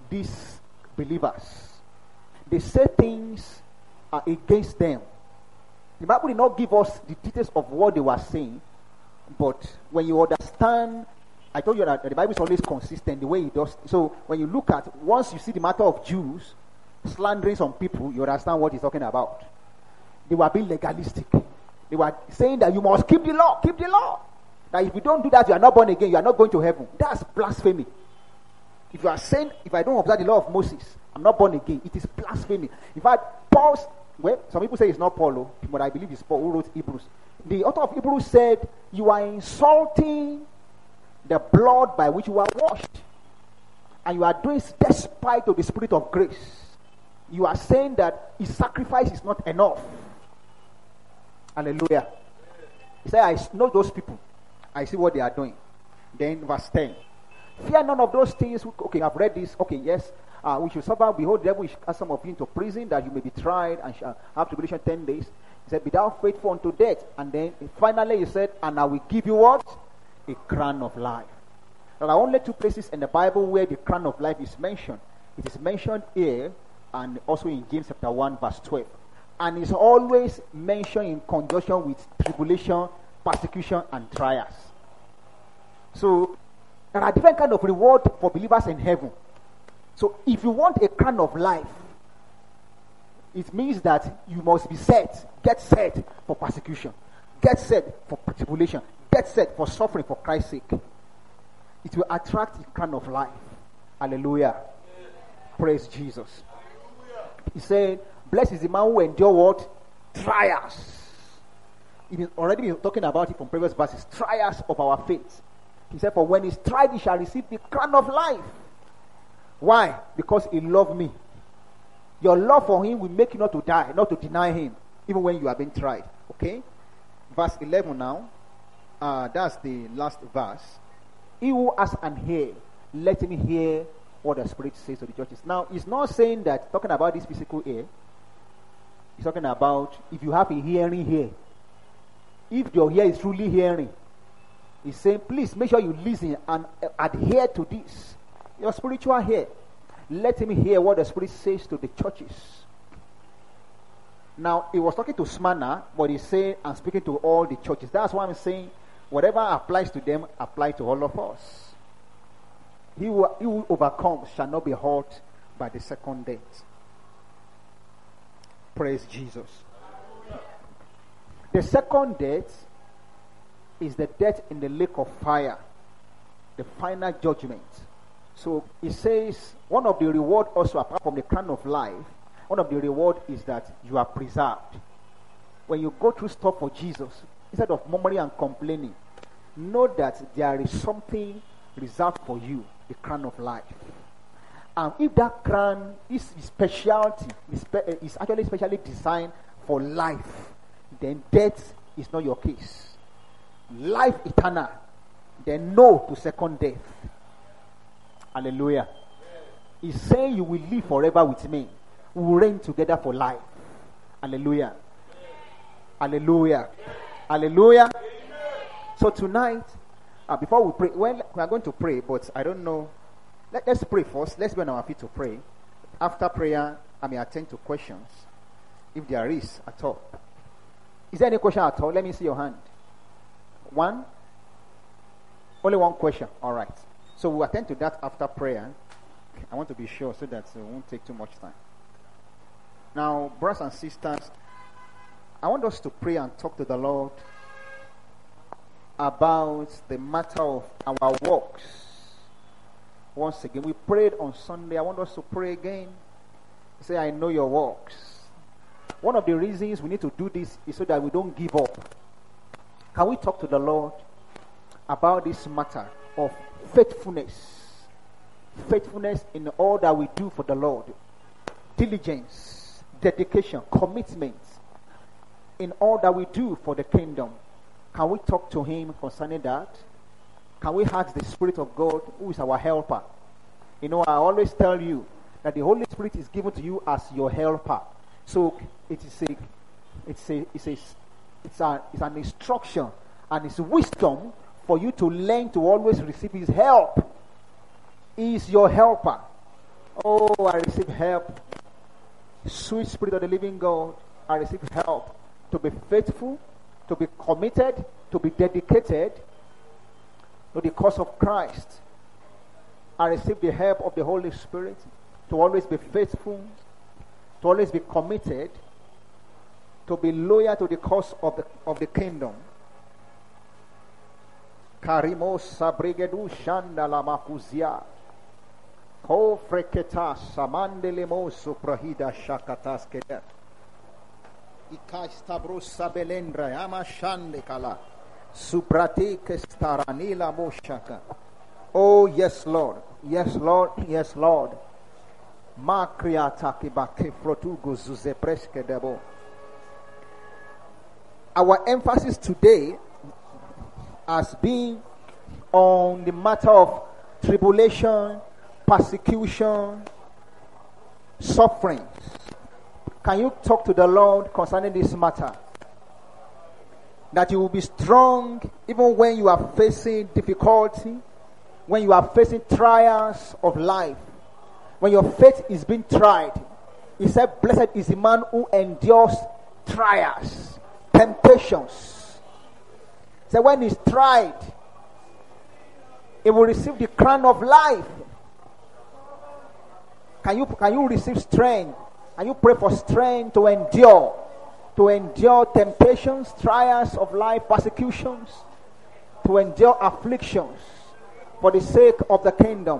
these believers. They say things uh, against them. The Bible did not give us the details of what they were saying, but when you understand I told you that the Bible is always consistent the way it does. So when you look at, once you see the matter of Jews slandering some people, you understand what he's talking about. They were being legalistic. They were saying that you must keep the law, keep the law. That if you don't do that, you are not born again, you are not going to heaven. That's blasphemy. If you are saying, if I don't observe the law of Moses, I'm not born again, it is blasphemy. In fact, Paul's, well, some people say it's not Paul, oh, but I believe it's Paul who wrote Hebrews. The author of Hebrews said, You are insulting the blood by which you are washed. And you are doing it despite of the spirit of grace. You are saying that his sacrifice is not enough. Hallelujah. He said, I know those people. I see what they are doing. Then verse 10. Fear none of those things. Okay, I've read this. Okay, yes. Uh, we should suffer. Behold, the devil will cast some of you into prison that you may be tried and shall have tribulation 10 days. He said, Be thou faithful unto death. And then finally he said, And I will give you what? a crown of life. There are only two places in the Bible where the crown of life is mentioned. It is mentioned here and also in James chapter 1, verse 12. And it's always mentioned in conjunction with tribulation, persecution, and trials. So there are different kind of reward for believers in heaven. So if you want a kind of life, it means that you must be set, get set for persecution get set for tribulation, get set for suffering for Christ's sake. It will attract a kind of life. Hallelujah. Praise Jesus. He said, Blessed is the man who endure what? Trials. He's already been talking about it from previous verses. Trials of our faith. He said, For when he's tried, he shall receive the crown of life. Why? Because he loved me. Your love for him will make you not to die, not to deny him, even when you have been tried. Okay? Verse 11 now. Uh, that's the last verse. He who has an ear, let him hear what the Spirit says to the churches. Now, he's not saying that, talking about this physical ear, he's talking about if you have a hearing ear. If your ear is truly hearing, he's saying, please make sure you listen and uh, adhere to this. Your spiritual ear. Let him hear what the Spirit says to the churches. Now, he was talking to Smyrna, but he's saying, I'm speaking to all the churches. That's why I'm saying, whatever applies to them, apply to all of us. He who, he who overcomes shall not be hurt by the second death. Praise Jesus. The second death is the death in the lake of fire, the final judgment. So it says one of the reward also apart from the crown of life, one of the reward is that you are preserved. When you go through stuff for Jesus, instead of murmuring and complaining, know that there is something reserved for you, the crown of life. And if that crown is specialty, is, is actually specially designed for life, then death is not your case. Life eternal, then no to second death. Hallelujah. He's saying you will live forever with me. We will reign together for life. Hallelujah. Hallelujah. Hallelujah. So tonight, uh, before we pray, well, we are going to pray, but I don't know. Let, us pray first. Let's be on our feet to pray. After prayer, I may attend to questions, if there is at all. Is there any question at all? Let me see your hand. One? Only one question. All right. So we'll attend to that after prayer. I want to be sure so that uh, it won't take too much time. Now, brothers and sisters, I want us to pray and talk to the Lord about the matter of our works. Once again, we prayed on Sunday. I want us to pray again. Say, I know your works. One of the reasons we need to do this is so that we don't give up. Can we talk to the Lord about this matter of faithfulness. Faithfulness in all that we do for the Lord. Diligence, dedication, commitment in all that we do for the kingdom. Can we talk to Him concerning that? Can we ask the Spirit of God, who is our helper? You know, I always tell you that the Holy Spirit is given to you as your helper. So it is a, it's a, it's a, it's, a, it's an instruction and it's wisdom for you to learn to always receive His help. He is your helper. Oh, I receive help. Sweet Spirit of the living God, I receive help to be faithful, to be committed, to be dedicated to the cause of Christ. I receive the help of the Holy Spirit to always be faithful, to always be committed, to be loyal to the cause of the, of the kingdom. Karimos sabregedu shanda la makuzia. Ko freketa samande lemoso prahida shakatas kedet. Ikastabros sabelendra ama shande kala. Supratike staranila moshaka. Oh, yes, Lord. Yes, Lord. Yes, Lord. Our emphasis today has been on the matter of tribulation, persecution, suffering. Can you talk to the Lord concerning this matter? That you will be strong even when you are facing difficulty, when you are facing trials of life, when your faith is being tried. He said, Blessed is the man who endures trials, temptations so when he's tried, he will receive the crown of life. Can you, can you receive strength? Can you pray for strength to endure? to endure temptations, trials of life, persecutions, to endure afflictions for the sake of the kingdom.